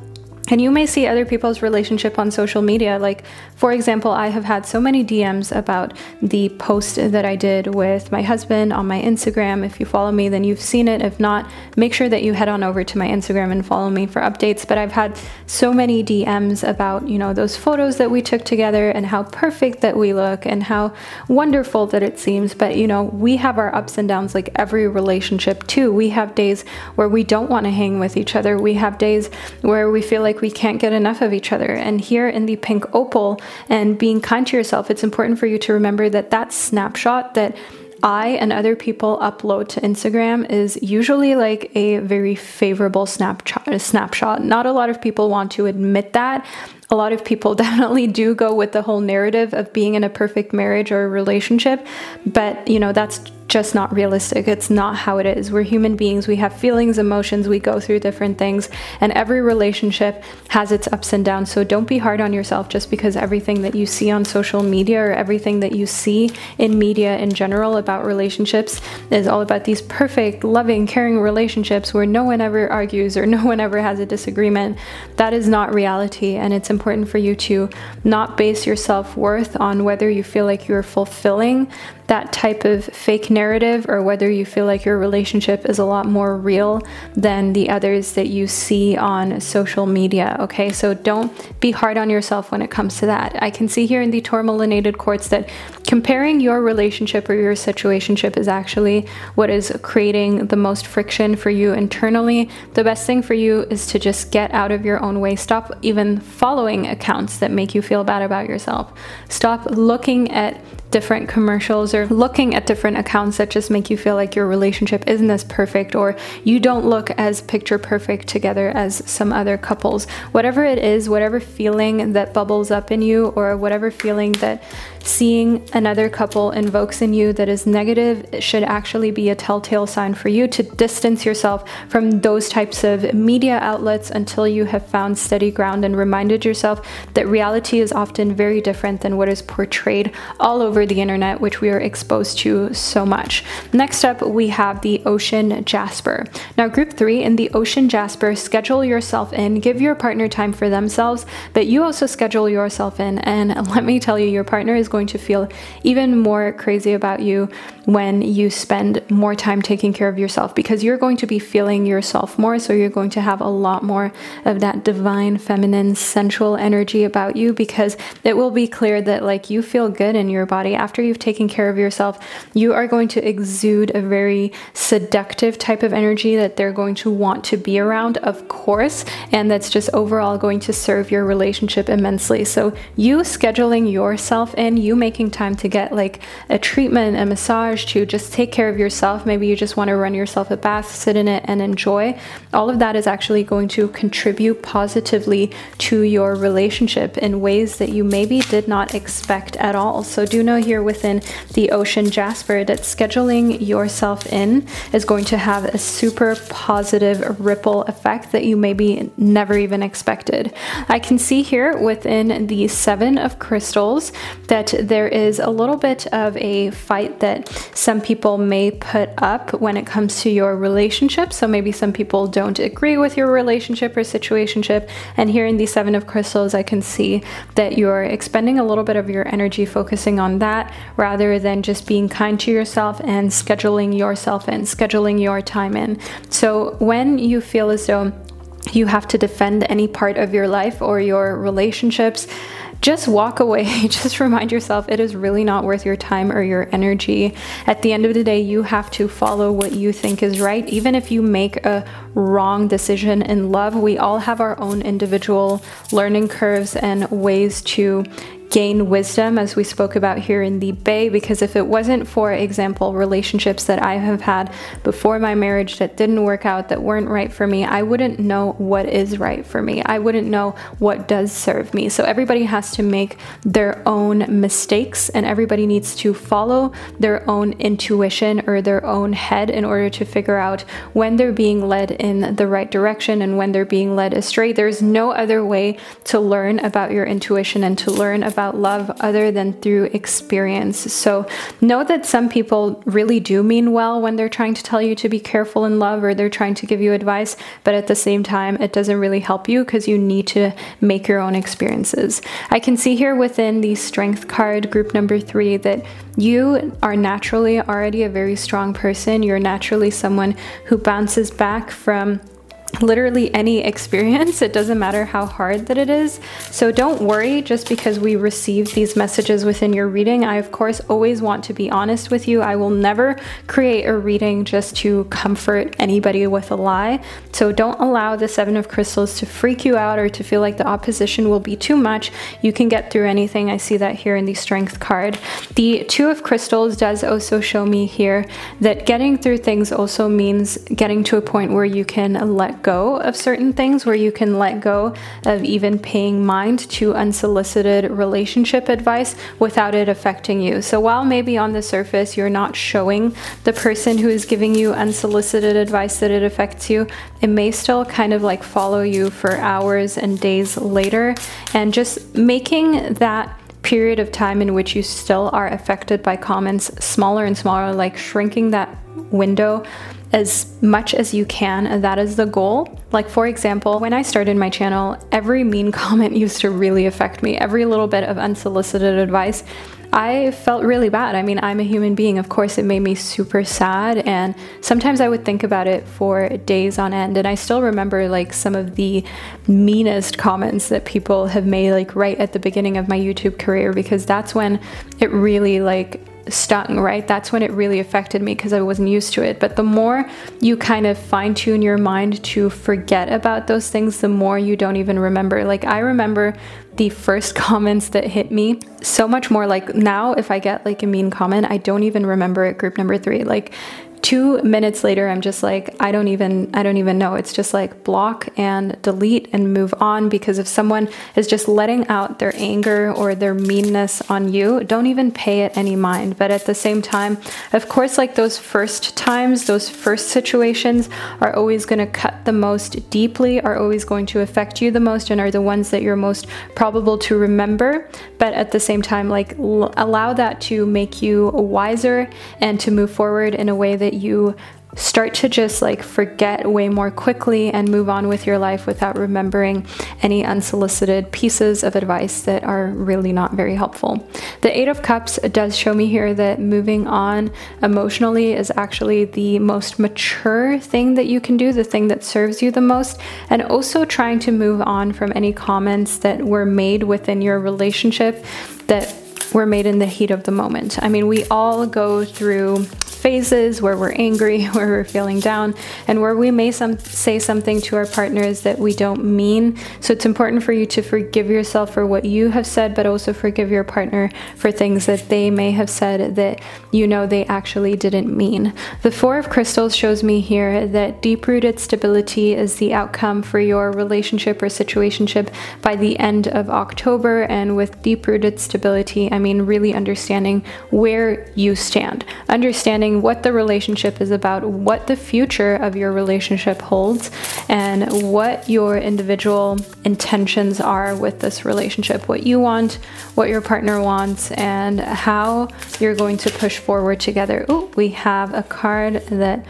and you may see other people's relationship on social media. Like, for example, I have had so many DMs about the post that I did with my husband on my Instagram. If you follow me, then you've seen it. If not, make sure that you head on over to my Instagram and follow me for updates. But I've had so many DMs about, you know, those photos that we took together and how perfect that we look and how wonderful that it seems. But, you know, we have our ups and downs like every relationship too. We have days where we don't want to hang with each other. We have days where we feel like we can't get enough of each other. And here in the pink opal and being kind to yourself, it's important for you to remember that that snapshot that I and other people upload to Instagram is usually like a very favorable snapshot snapshot. Not a lot of people want to admit that. A lot of people <laughs> definitely do go with the whole narrative of being in a perfect marriage or relationship, but you know, that's just not realistic. It's not how it is. We're human beings. We have feelings, emotions, we go through different things, and every relationship has its ups and downs. So don't be hard on yourself just because everything that you see on social media or everything that you see in media in general about relationships is all about these perfect, loving, caring relationships where no one ever argues or <laughs> no one ever has a disagreement. That is not reality, and it's important for you to not base your self worth on whether you feel like you're fulfilling that type of fake narrative or whether you feel like your relationship is a lot more real than the others that you see on social media. Okay, so don't be hard on yourself when it comes to that. I can see here in the tourmalinated quartz that comparing your relationship or your situationship is actually what is creating the most friction for you internally. The best thing for you is to just get out of your own way. Stop even following accounts that make you feel bad about yourself. Stop looking at different commercials or looking at different accounts that just make you feel like your relationship isn't as perfect or you don't look as picture perfect together as some other couples. Whatever it is, whatever feeling that bubbles up in you or whatever feeling that seeing another couple invokes in you that is negative should actually be a telltale sign for you to distance yourself from those types of media outlets until you have found steady ground and reminded yourself that reality is often very different than what is portrayed all over the internet, which we are exposed to so much. Next up, we have the Ocean Jasper. Now, group three in the Ocean Jasper, schedule yourself in, give your partner time for themselves, but you also schedule yourself in. And <laughs> let me tell you, your partner is going to feel even more crazy about you when you spend more time taking care of yourself because you're going to be feeling yourself more. So you're going to have a lot more of that divine, feminine, sensual energy about you because it will be clear that like you feel good in your body after you've taken care of yourself, you are going to exude a very seductive type of energy that they're going to want to be around, of course, and that's just overall going to serve your relationship immensely. So, you scheduling yourself in, you making time to get like a treatment, a massage, to just take care of yourself. Maybe you just want to run yourself a bath, sit in it, and enjoy. All of that is actually going to contribute positively to your relationship in ways that you maybe did not expect at all. So, do know here within the ocean jasper that scheduling yourself in is going to have a super positive ripple effect that you maybe never even expected. I can see here within the seven of crystals that there is a little bit of a fight that some people may put up when it comes to your relationship. So maybe some people don't agree with your relationship or situationship. And here in the seven of crystals, I can see that you're expending a little bit of your energy focusing on that rather than just being kind to yourself and scheduling yourself in, scheduling your time in. So when you feel as though you have to defend any part of your life or your relationships, just walk away. <laughs> just remind yourself it is really not worth your time or your energy. At the end of the day, you have to follow what you think is right. Even if you make a wrong decision in love, we all have our own individual learning curves and ways to gain wisdom as we spoke about here in the bay because if it wasn't for example relationships that I have had before my marriage that didn't work out that weren't right for me I wouldn't know what is right for me. I wouldn't know what does serve me. So everybody has to make their own mistakes and everybody needs to follow their own intuition or their own head in order to figure out when they're being led in the right direction and when they're being led astray. There's no other way to learn about your intuition and to learn about about love other than through experience. So know that some people really do mean well when they're trying to tell you to be careful in love or they're trying to give you advice, but at the same time, it doesn't really help you because you need to make your own experiences. I can see here within the strength card, group number three, that you are naturally already a very strong person. You're naturally someone who bounces back from literally any experience. It doesn't matter how hard that it is. So don't worry just because we receive these messages within your reading. I, of course, always want to be honest with you. I will never create a reading just to comfort anybody with a lie. So don't allow the Seven of Crystals to freak you out or to feel like the opposition will be too much. You can get through anything. I see that here in the Strength card. The Two of Crystals does also show me here that getting through things also means getting to a point where you can let go of certain things, where you can let go of even paying mind to unsolicited relationship advice without it affecting you. So while maybe on the surface you're not showing the person who is giving you unsolicited advice that it affects you, it may still kind of like follow you for hours and days later. And just making that period of time in which you still are affected by comments smaller and smaller, like shrinking that window as much as you can. That is the goal. Like, for example, when I started my channel, every mean <laughs> comment used to really affect me. Every little bit of unsolicited advice I felt really bad. I mean, I'm a human being. Of course, it made me super sad. And sometimes I would think about it for days on end. And I still remember like some of the meanest comments that people have made, like right at the beginning of my YouTube career, because that's when it really like stung, right? That's when it really affected me because I wasn't used to it. But the more you kind of fine tune your mind to forget about those things, the more you don't even remember. Like, I remember the first <laughs> comments that hit me so much more like now if I get like a mean comment, I don't even remember it group number 3. Like two minutes later i'm just like i don't even i don't even know. It's just like block and delete and move on because if someone is just letting out their anger or their meanness on you don't even pay it any mind. But at the same time of course like those first times those first situations are always going to cut the most deeply are always going to affect you the most and are the ones that you're most probable to remember. But at the same time like allow that to make you wiser and to move forward in a way that you start to just like forget way more quickly and move on with your life without remembering any unsolicited pieces of advice that are really not very helpful. The Eight of Cups does show me here that moving on emotionally is actually the most mature thing that you can do, the thing that serves you the most, and also trying to move on from any comments that were made within your relationship that were made in the heat of the moment. I mean, we all go through phases where we're angry, <laughs> where we're feeling down, and where we may some, say something to our partners that we don't mean. So it's important for you to forgive yourself for what you have said, but also forgive your partner for things that they may have said that you know they actually didn't mean. The Four of Crystals shows me here that deep rooted stability is the outcome for your relationship or situationship by the end of October. And with deep rooted stability, I mean really understanding where you stand, understanding what the relationship is about, what the future of your relationship holds, and what your individual intentions are with this relationship, what you want, what your partner wants, and how you're going to push forward together. Oh, we have a card that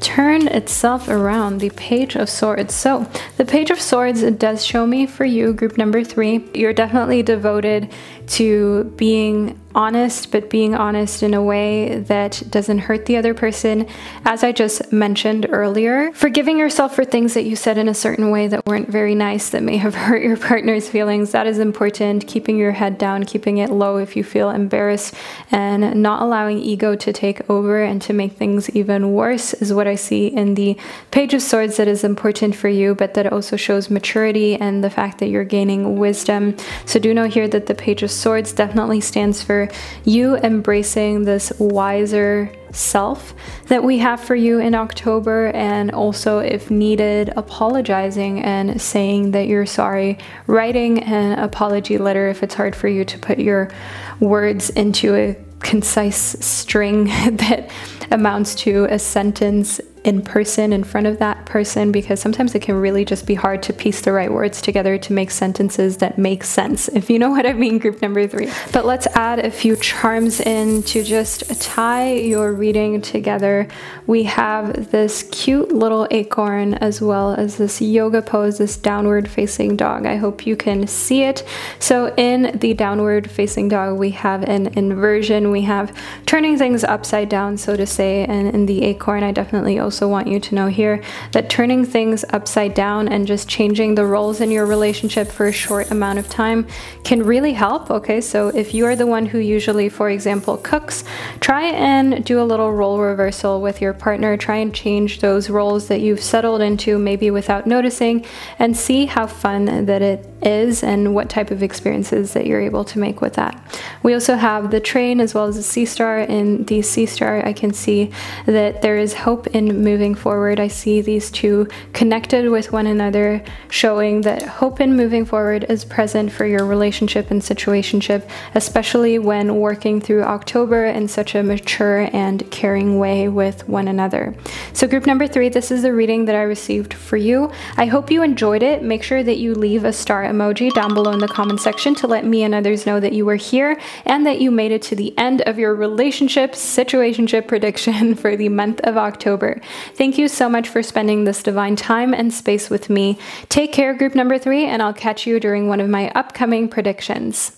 turn itself around the page of swords so the page of swords does show me for you group number three you're definitely devoted to being honest, but being honest in a way that doesn't hurt the other person. As I just mentioned earlier, forgiving yourself for things that you said in a certain way that weren't very nice, that may have <laughs> hurt your partner's feelings, that is important. Keeping your head down, keeping it low if you feel embarrassed, and not allowing ego to take over and to make things even worse is what I see in the Page of Swords that is important for you, but that also shows maturity and the fact that you're gaining wisdom. So do know here that the Page of Swords definitely stands for you embracing this wiser self that we have for you in October, and also, if needed, apologizing and saying that you're sorry, writing an apology letter if it's hard for you to put your words into a concise string <laughs> that amounts to a sentence in person in front of that person because sometimes it can really just be hard to piece the right words together to make sentences that make sense, if you know <laughs> what I mean, group number three. But let's add a few charms in to just tie your reading together. We have this cute little acorn as well as this yoga pose, this downward facing dog. I hope you can see it. So in the downward facing dog, we have an inversion. We have turning things upside down, so to say, and in the acorn, I definitely also want you to know here that turning things upside down and just changing the roles in your relationship for a short amount of time can really help. Okay, so if you are the one who usually, for example, cooks, try and do a little role reversal with your partner. Try and change those roles that you've settled into, maybe without noticing, and see how fun that it is and what type of experiences that you're able to make with that. We also have the train as well as the sea star. In the sea star, I can see that there is hope in moving forward. I see these two connected with one another, showing that hope in moving forward is present for your relationship and situationship, especially when working through October in such a mature and caring way with one another. So, group number three, this is the reading that I received for you. I hope you enjoyed it. Make sure that you leave a star emoji down below in the comment section to let me and others know that you were here and that you made it to the end of your relationship situationship prediction <laughs> for the month of October. Thank you so much for spending this divine time and space with me. Take care, group number three, and I'll catch you during one of my upcoming predictions.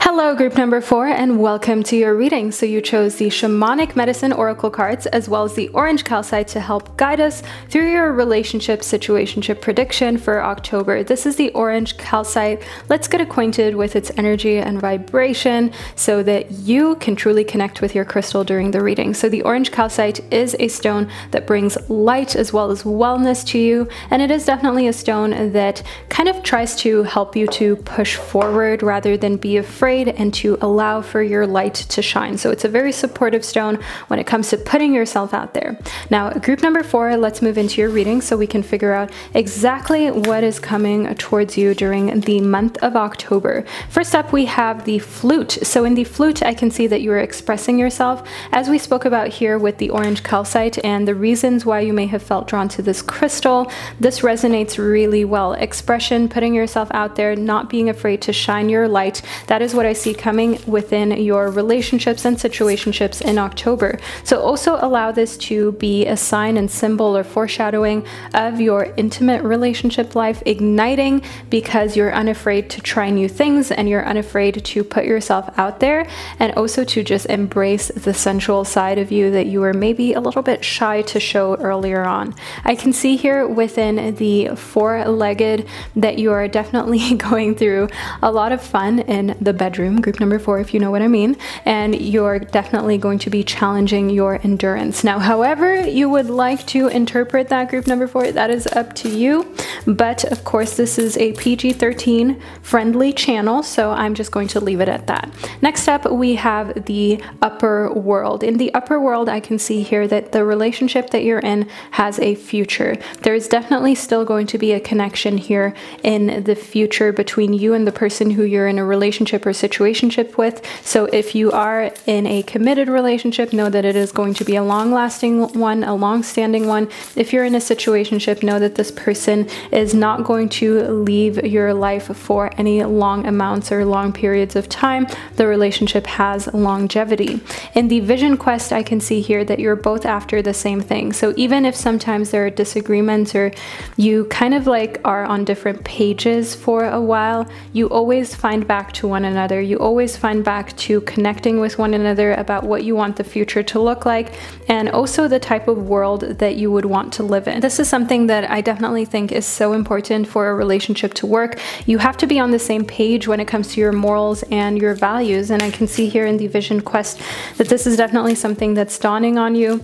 Hello, group number four, and welcome to your reading. So, you chose the Shamanic Medicine Oracle cards as well as the Orange Calcite to help guide us through your relationship situationship prediction for October. This is the Orange Calcite. Let's get acquainted with its energy and vibration so that you can truly connect with your crystal during the reading. So, the Orange Calcite is a stone that brings light as well as wellness to you, and it is definitely a stone that kind of tries to help you to push forward rather than be afraid and to allow for your light to shine. So it's a very supportive stone when it comes to putting yourself out there. Now, group number four, let's move into your reading so we can figure out exactly what is coming towards you during the month of October. First up, we have the flute. So in the flute, I can see that you are expressing yourself as we spoke about here with the orange calcite and the reasons why you may have felt drawn to this crystal. This resonates really well. Expression, putting yourself out there, not being afraid to shine your light. That is what I see coming within your relationships and situationships in October. So also allow this to be a sign and symbol or foreshadowing of your intimate relationship life igniting because you're unafraid to try new things and you're unafraid to put yourself out there and also to just embrace the sensual side of you that you were maybe a little bit shy to show earlier on. I can see here within the four-legged that you are definitely <laughs> going through a lot of fun in the bedroom bedroom, group number four, if you know what I mean, and you're definitely going to be challenging your endurance. Now, however, you would like to interpret that group number four, that is up to you. But of course, this is a PG 13 friendly channel, so I'm just going to leave it at that. Next up, we have the upper world. In the upper world, I can see here that the relationship that you're in has a future. There is definitely still going to be a connection here in the future between you and the person who you're in a relationship or situationship with. So if you are in a committed relationship, know that it is going to be a long lasting one, a long standing one. If you're in a situationship, know that this person is not going to leave your life for any long amounts or long periods of time. The relationship has longevity. In the vision quest, I can see here that you're both after the same thing. So even if sometimes there are disagreements or you kind of like are on different pages for a while, you always find back to one another. You always find back to connecting with one another about what you want the future to look like and also the type of world that you would want to live in. This is something that I definitely think is so important for a relationship to work. You have to be on the same page when it comes to your morals and your values. And I can see here in the Vision Quest that this is definitely something that's dawning on you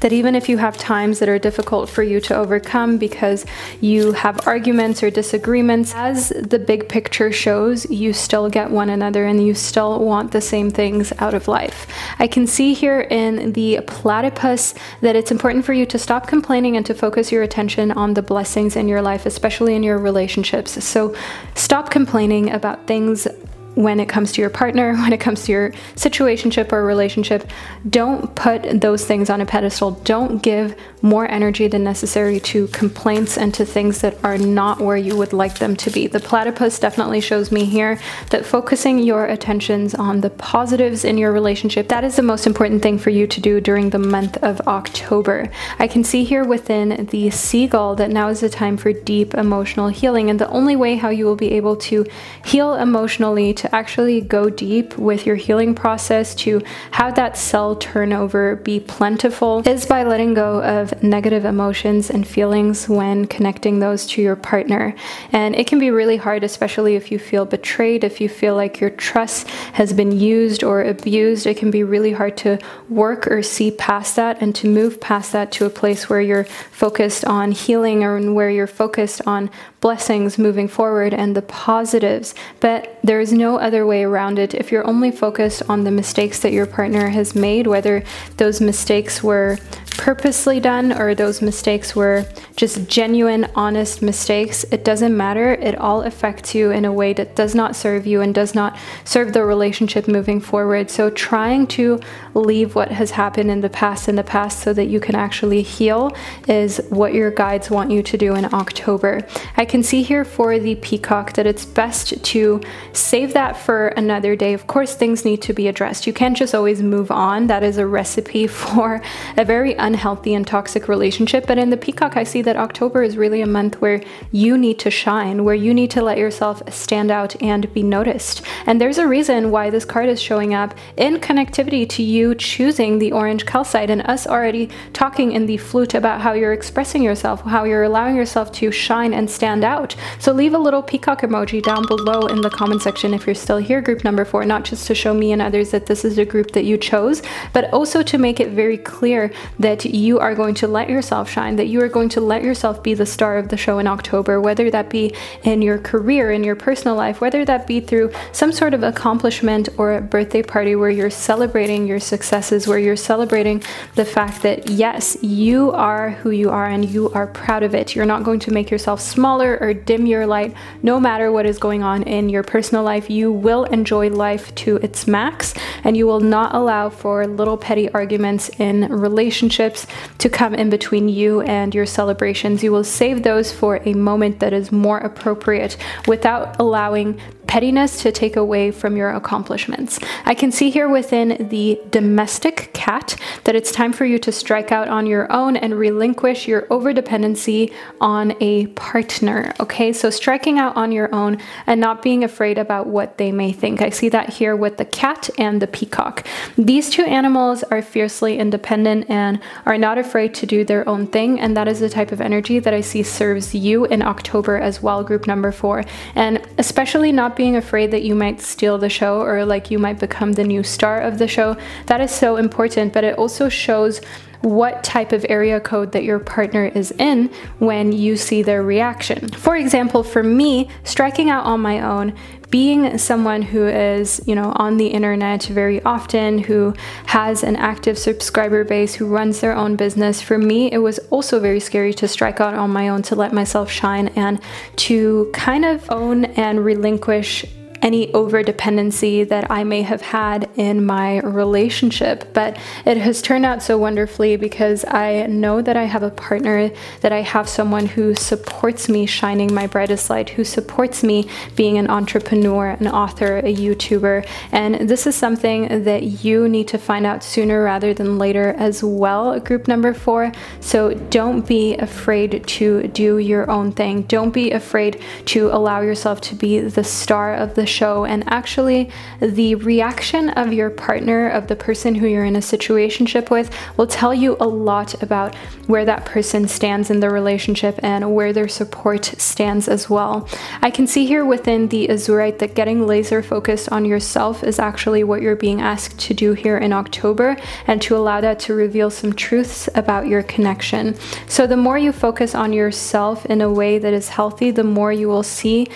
that even if you have times that are difficult for you to overcome because you have arguments or disagreements, as the big picture shows, you still get one another and you still want the same things out of life. I can see here in the platypus that it's important for you to stop complaining and to focus your attention on the blessings in your life, especially in your relationships. So stop complaining about things when it comes to your partner, <laughs> when it comes to your situationship or relationship, don't put those things on a pedestal. Don't give more energy than necessary to complaints and to things that are not where you would like them to be. The platypus definitely shows me here that focusing your attentions on the positives in your relationship, that is the most important thing for you to do during the month of October. I can see here within the seagull that now is the time for deep emotional healing and the only way how you will be able to heal emotionally to actually go deep with your healing process, to have that cell turnover be plentiful, is by letting go of negative emotions and feelings when connecting those to your partner. And it can be really hard, especially if you feel betrayed, if you feel like your trust has been used or abused. It can be really hard to work or see past that and to move past that to a place where you're focused on healing or where you're focused on blessings moving forward and the positives, but there is no other way around it. If you're only focused on the mistakes that your partner has made, whether those mistakes were purposely done or those mistakes were just genuine, honest mistakes, it doesn't matter. It all affects you in a way that does not serve you and does not serve the relationship moving forward. So, trying to leave what has happened in the past in the past so that you can actually heal is what your guides want you to do in October. I can see here for the peacock that it's best to save that for another day. Of course, things need to be addressed. You can't just always move on. That is a recipe <laughs> for a very unhealthy and toxic relationship. But in the peacock, I see that October is really a month where you need to shine, where you need to let yourself stand out and be noticed. And there's a reason why this card is showing up in connectivity to you choosing the orange calcite and us already talking in the flute about how you're expressing yourself, how you're allowing yourself to shine and stand out. So leave a little peacock emoji down below in the comment section if you're still here, group number four, not just to show me and others that this is a group that you chose, but also to make it very clear that that you are going to let yourself shine, that you are going to let yourself be the star of the show in October, whether that be in your career, in your personal life, whether that be through some sort of accomplishment or a birthday party where you're celebrating your successes, where you're celebrating the fact that yes, you are who you are and you are proud of it. You're not going to make yourself smaller or dim your light no matter what is going on in your personal life. You will enjoy life to its max and you will not allow for little petty arguments in relationships relationships to come in between you and your celebrations. You will save those for a moment that is more appropriate without allowing pettiness to take away from your accomplishments. I can see here within the domestic cat that it's time for you to strike out on your own and relinquish your overdependency on a partner. Okay, so striking out on your own and not being afraid about what they may think. I see that here with the cat and the peacock. These two animals are fiercely independent and are not afraid to do their own thing, and that is the type of energy that I see serves you in October as well, group number four. And especially not being afraid that you might steal the show or like you might become the new star of the show. That is so important, but it also shows what type of area code that your partner is in when you see their reaction. For example, for me, striking out on my own being someone who is, you know, on the internet very often, who has an active subscriber base, who runs their own business, for me, it was also very scary to strike out on my own, to let myself shine, and to kind of own and relinquish any over dependency that I may have had in my relationship. But it has turned out so wonderfully because I know that I have a partner, that I have someone who supports me shining my brightest light, who supports me being an entrepreneur, an author, a YouTuber. And this is something that you need to find out sooner rather than later as well, group number four. So don't be afraid to do your own thing. Don't be afraid to allow yourself to be the star of the show and actually the reaction of your partner, of the person who you're in a situationship with, will tell you a lot about where that person stands in the relationship and where their support stands as well. I can see here within the Azurite that getting laser focused on yourself is actually what you're being asked to do here in October and to allow that to reveal some truths about your connection. So the more you focus on yourself in a way that is healthy, the more you will see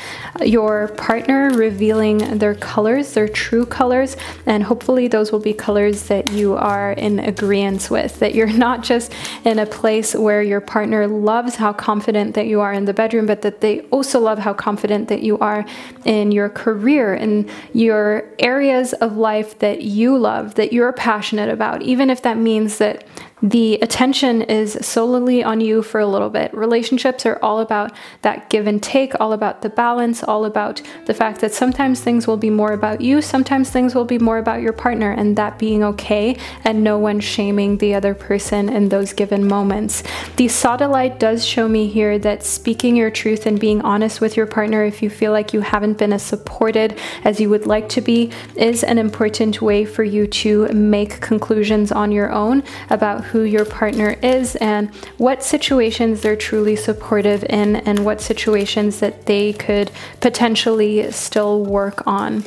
your partner reveal revealing their colors, their true colors, and hopefully those will be colors that you are in agreement with, that you're <laughs> not just in a place where your partner loves how confident that you are in the bedroom, but that they also love how confident that you are in your career, in your areas of life that you love, that you're passionate about, even if that means that the attention is solely on you for a little bit. Relationships are all about that give and take, all about the balance, all about the fact that sometimes things will be more about you, sometimes things will be more about your partner, and that being okay, and no one shaming the other person in those given moments. The Sodalite does show me here that speaking your truth and being honest with your partner if you feel like you haven't been as supported as you would like to be is an important way for you to make conclusions on your own about who your partner is and what situations they're truly supportive in and what situations that they could potentially still work on.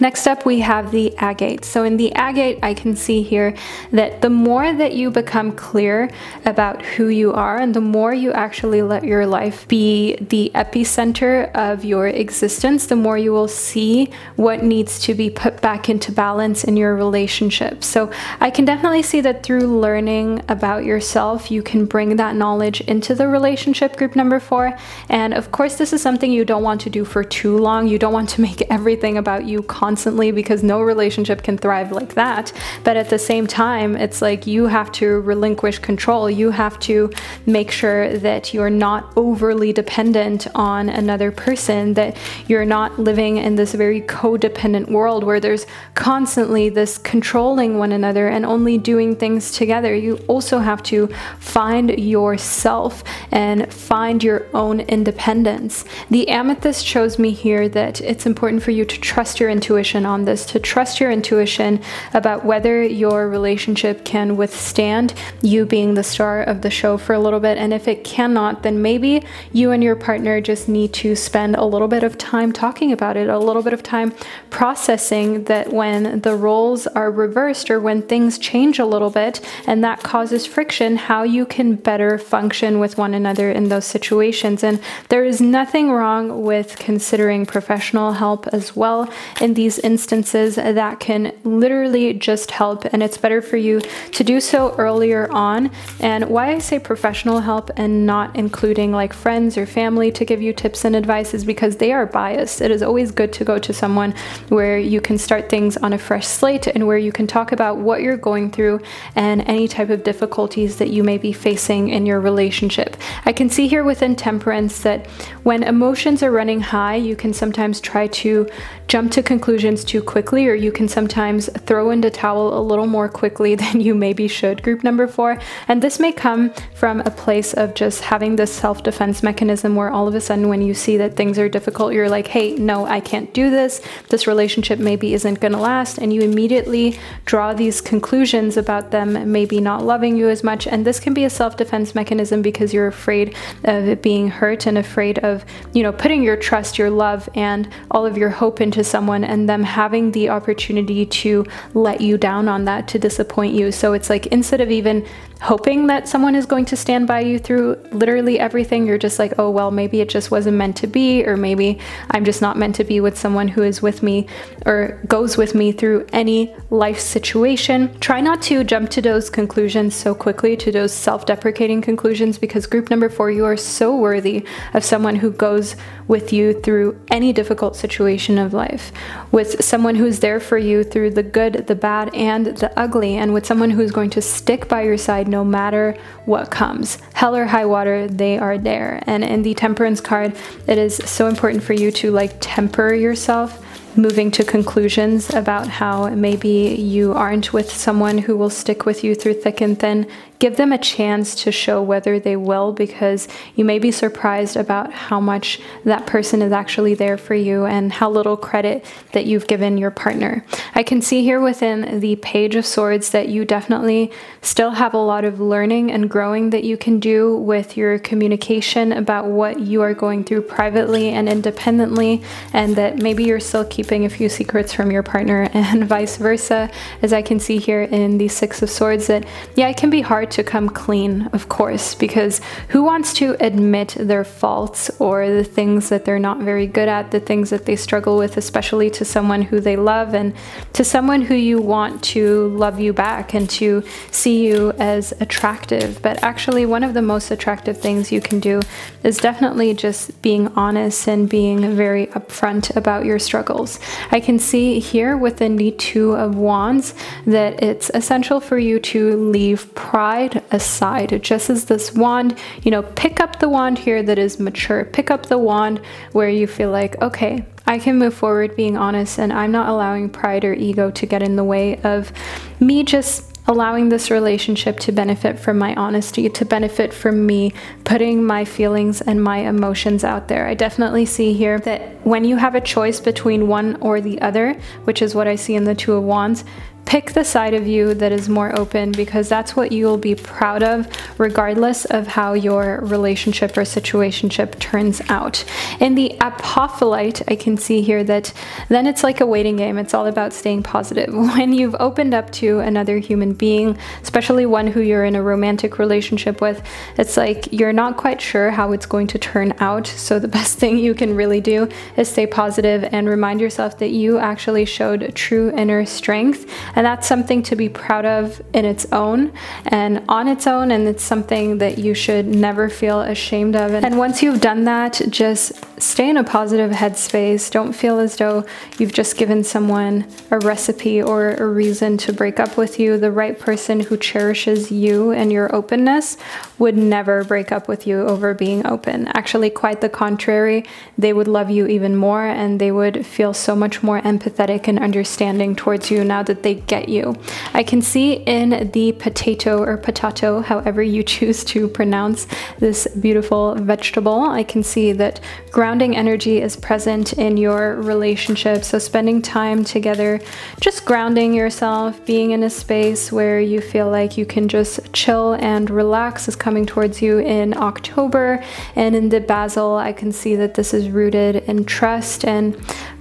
Next up, we have the agate. So in the agate, I can see here that the more that you become clear about who you are and the more you actually let your life be the epicenter of your existence, the more you will see what needs to be put back into balance in your relationship. So I can definitely see that through learning about yourself, you can bring that knowledge into the relationship group number four. And of course, this is something you don't want to do for too long. You don't want to make <laughs> everything about you constantly because no relationship can thrive like that. But at the same time, it's like you have to relinquish control. You have to make sure that you're not overly dependent on another person, that you're not living in this very codependent world where there's constantly this controlling one another and only doing things together. You also have to find yourself and find your own independence. The amethyst shows me here that it's important for you to trust your intuition intuition on this, to trust your intuition about whether your relationship can withstand you being the star of the show for a little bit. And if it cannot, then maybe you and your partner just need to spend a little bit of time talking about it, a little bit of time processing that when the roles are reversed or when things change a little bit and that causes friction, how you can better function with one another in those situations. And there is nothing wrong with considering professional help as well in these instances that can literally just help and it's better for you to do so earlier on. And why I say professional help and not including like friends or family to give you tips and advice is because they are biased. It is always good to go to someone where you can start things on a fresh slate and where you can talk about what you're going through and any type of difficulties that you may be facing in your relationship. I can see here within temperance that when emotions are running high, you can sometimes try to jump to conclusions conclusions too quickly, or you can sometimes throw in the towel a little more quickly <laughs> than you maybe should, group number four. And this may come from a place of just having this self defense mechanism where all of a sudden, when you see that things are difficult, you're like, hey, no, I can't do this. This relationship maybe isn't going to last. And you immediately draw these conclusions about them maybe not loving you as much. And this can be a self defense mechanism because you're afraid of being hurt and afraid of, you know, putting your trust, your love, and all of your hope into someone and them having the opportunity to let you down on that, to disappoint you. So it's like instead of even hoping that someone is going to stand by you through literally everything. You're just like, oh, well, maybe it just wasn't meant to be, or maybe I'm just not meant to be with someone who is with me or goes with me through any life situation. Try not to jump to those conclusions so quickly, to those self deprecating conclusions, because group number four, you are so worthy of someone who goes with you through any difficult situation of life, with someone who's there for you through the good, the bad, and the ugly, and with someone who's going to stick by your side no matter what comes. Hell or high water, they are there. And in the temperance card, it is so important for you to like temper yourself moving to conclusions about how maybe you aren't with someone who will stick with you through thick and thin give them a chance to show whether they will because you may be surprised about how much that person is actually there for you and how little credit that you've given your partner. I can see here within the Page of Swords that you definitely still have a lot of learning and growing that you can do with your communication about what you are going through privately and independently, and that maybe you're still keeping a few secrets from your partner, <laughs> and vice versa, as I can see here in the Six of Swords. That, yeah, it can be hard to come clean, of course, because who wants to admit their faults or the things that they're not very good at, the things that they struggle with, especially to someone who they love and to someone who you want to love you back and to see you as attractive. But actually, one of the most attractive things you can do is definitely just being honest and being very upfront about your struggles. I can see here within the Two of Wands that it's essential for you to leave pride aside, It just as this wand, you know, pick up the wand here that is mature, pick up the wand where you feel like, okay, I can move forward being honest and I'm not allowing pride or ego to get in the way of me just allowing this relationship to benefit from my honesty, to benefit from me putting my feelings and my emotions out there. I definitely see here that when you have a choice between one or the other, which is what I see in the Two of Wands, Pick the side of you that is more open because that's what you will be proud of regardless of how your relationship or situationship turns out. In the apophyllite, I can see here that then it's like a waiting game. It's all about staying positive. <laughs> When you've opened up to another human being, especially one who you're in a romantic relationship with, it's like you're not quite sure how it's going to turn out. So the <laughs> best thing you can really do is stay positive and remind yourself that you actually showed true inner strength and that's something to be proud of in its own and on its own. And it's something that you should never feel ashamed of. And once you've done that, just stay in a positive headspace. Don't feel as though you've just given someone a recipe or a reason to break up with you. The right person who cherishes you and your openness would never break up with you over being open. Actually, quite the contrary. They would love you even more and they would feel so much more empathetic and understanding towards you now that they get you. I can see in the potato or potato, however you choose to pronounce this beautiful vegetable, I can see that grounding energy is present in your relationship. So spending time together, just grounding yourself, being in a space where you feel like you can just chill and relax is coming towards you in October. And in the basil, I can see that this is rooted in trust and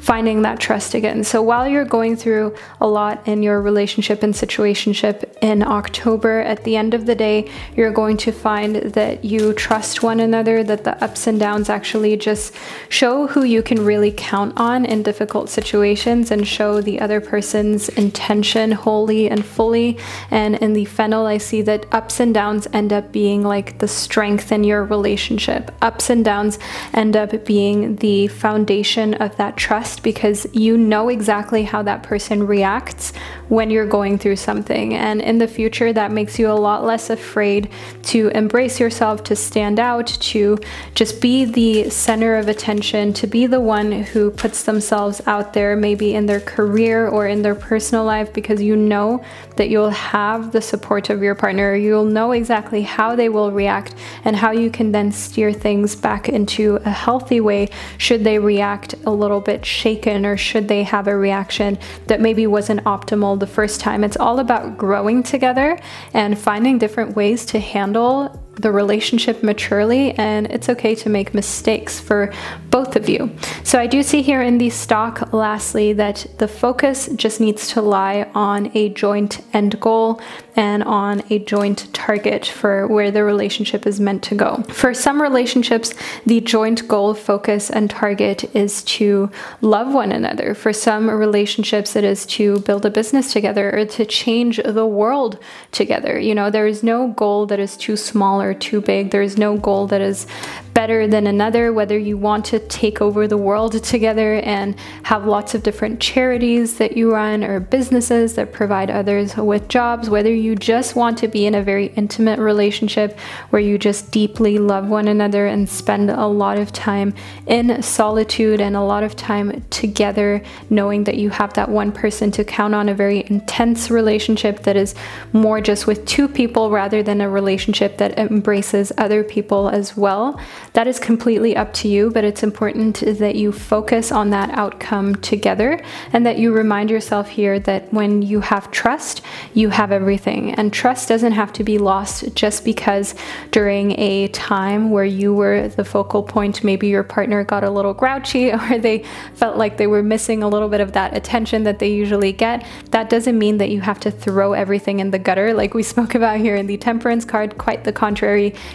finding that trust again. So while you're going through a lot in your relationship and situationship in October, at the end of the day, you're going to find that you trust one another, that the ups and downs actually just show who you can really count on in difficult situations and show the other person's intention wholly and fully. And in the fennel, I see that ups and downs end up being like the strength in your relationship. Ups and downs end up being the foundation of that trust trust because you know exactly how that person reacts when you're going through something. And in the future, that makes you a lot less afraid to embrace yourself, to stand out, to just be the center of attention, to be the one who puts themselves out there, maybe in their career or in their personal life, because you know that you'll have the support of your partner. You'll know exactly how they will react and how you can then steer things back into a healthy way should they react a little bit shaken or should they have a reaction that maybe wasn't optimal the first time. It's all about growing together and finding different ways to handle the relationship maturely and it's okay to make mistakes for both of you. So I do see here in the stock lastly that the focus just needs to lie on a joint end goal and on a joint target for where the relationship is meant to go. For some relationships, the joint goal, focus, and target is to love one another. For some relationships, it is to build a business together or to change the world together. You know, there is no goal that is too small or too big. There is no goal that is better than another, whether you want to take over the world together and have lots of different charities that you run or businesses that provide others with jobs, whether you just want to be in a very intimate relationship where you just deeply love one another and spend a lot of time in solitude and a lot of time together, knowing that you have that one person to count on, a very intense relationship that is more just with two people rather than a relationship that embraces other people as well. That is completely up to you, but it's important that you focus on that outcome together and that you remind yourself here that when you have trust, you have everything. And trust doesn't have to be lost just because during a time where you were the focal point, maybe your partner got a little grouchy <laughs> or they felt like they were missing a little bit of that attention that they usually get. That doesn't mean that you have to throw everything in the gutter like we spoke about here in the temperance card. Quite the contrary.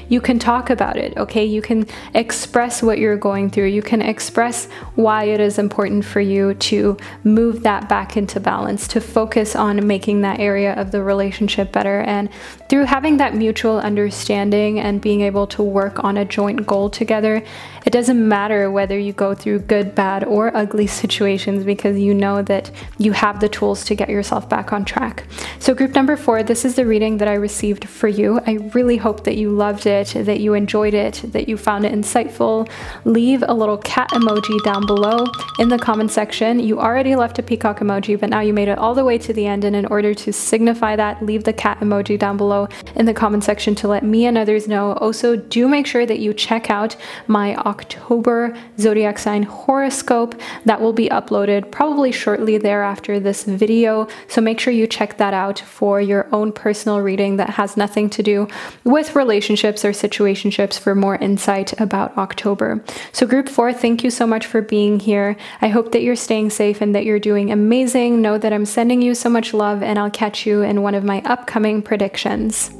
You can talk about it, okay? You can express what you're going through. You can express why it is important for you to move that back into balance, to focus on making that area of the relationship better. And through having that mutual understanding and being able to work on a joint goal together, it doesn't matter whether you go through good, bad, or ugly situations because you know that you have the tools to get yourself back on track. So, group number four, this is the reading that I received for you. I really hope that you loved it, that you enjoyed it, that you found it insightful. Leave a little cat emoji down below in the comment section. You already left a peacock emoji, but now you made it all the way to the end. And in order to signify that, leave the cat emoji down below in the comment section to let me and others know. Also, do make sure that you check out my October zodiac sign horoscope that will be uploaded probably shortly thereafter this video. So make sure you check that out for your own personal reading that has nothing to do with relationships or situationships for more insight about October. So, group four, thank you so much for being here. I hope that you're staying safe and that you're doing amazing. Know that I'm sending you so much love, and I'll catch you in one of my upcoming predictions.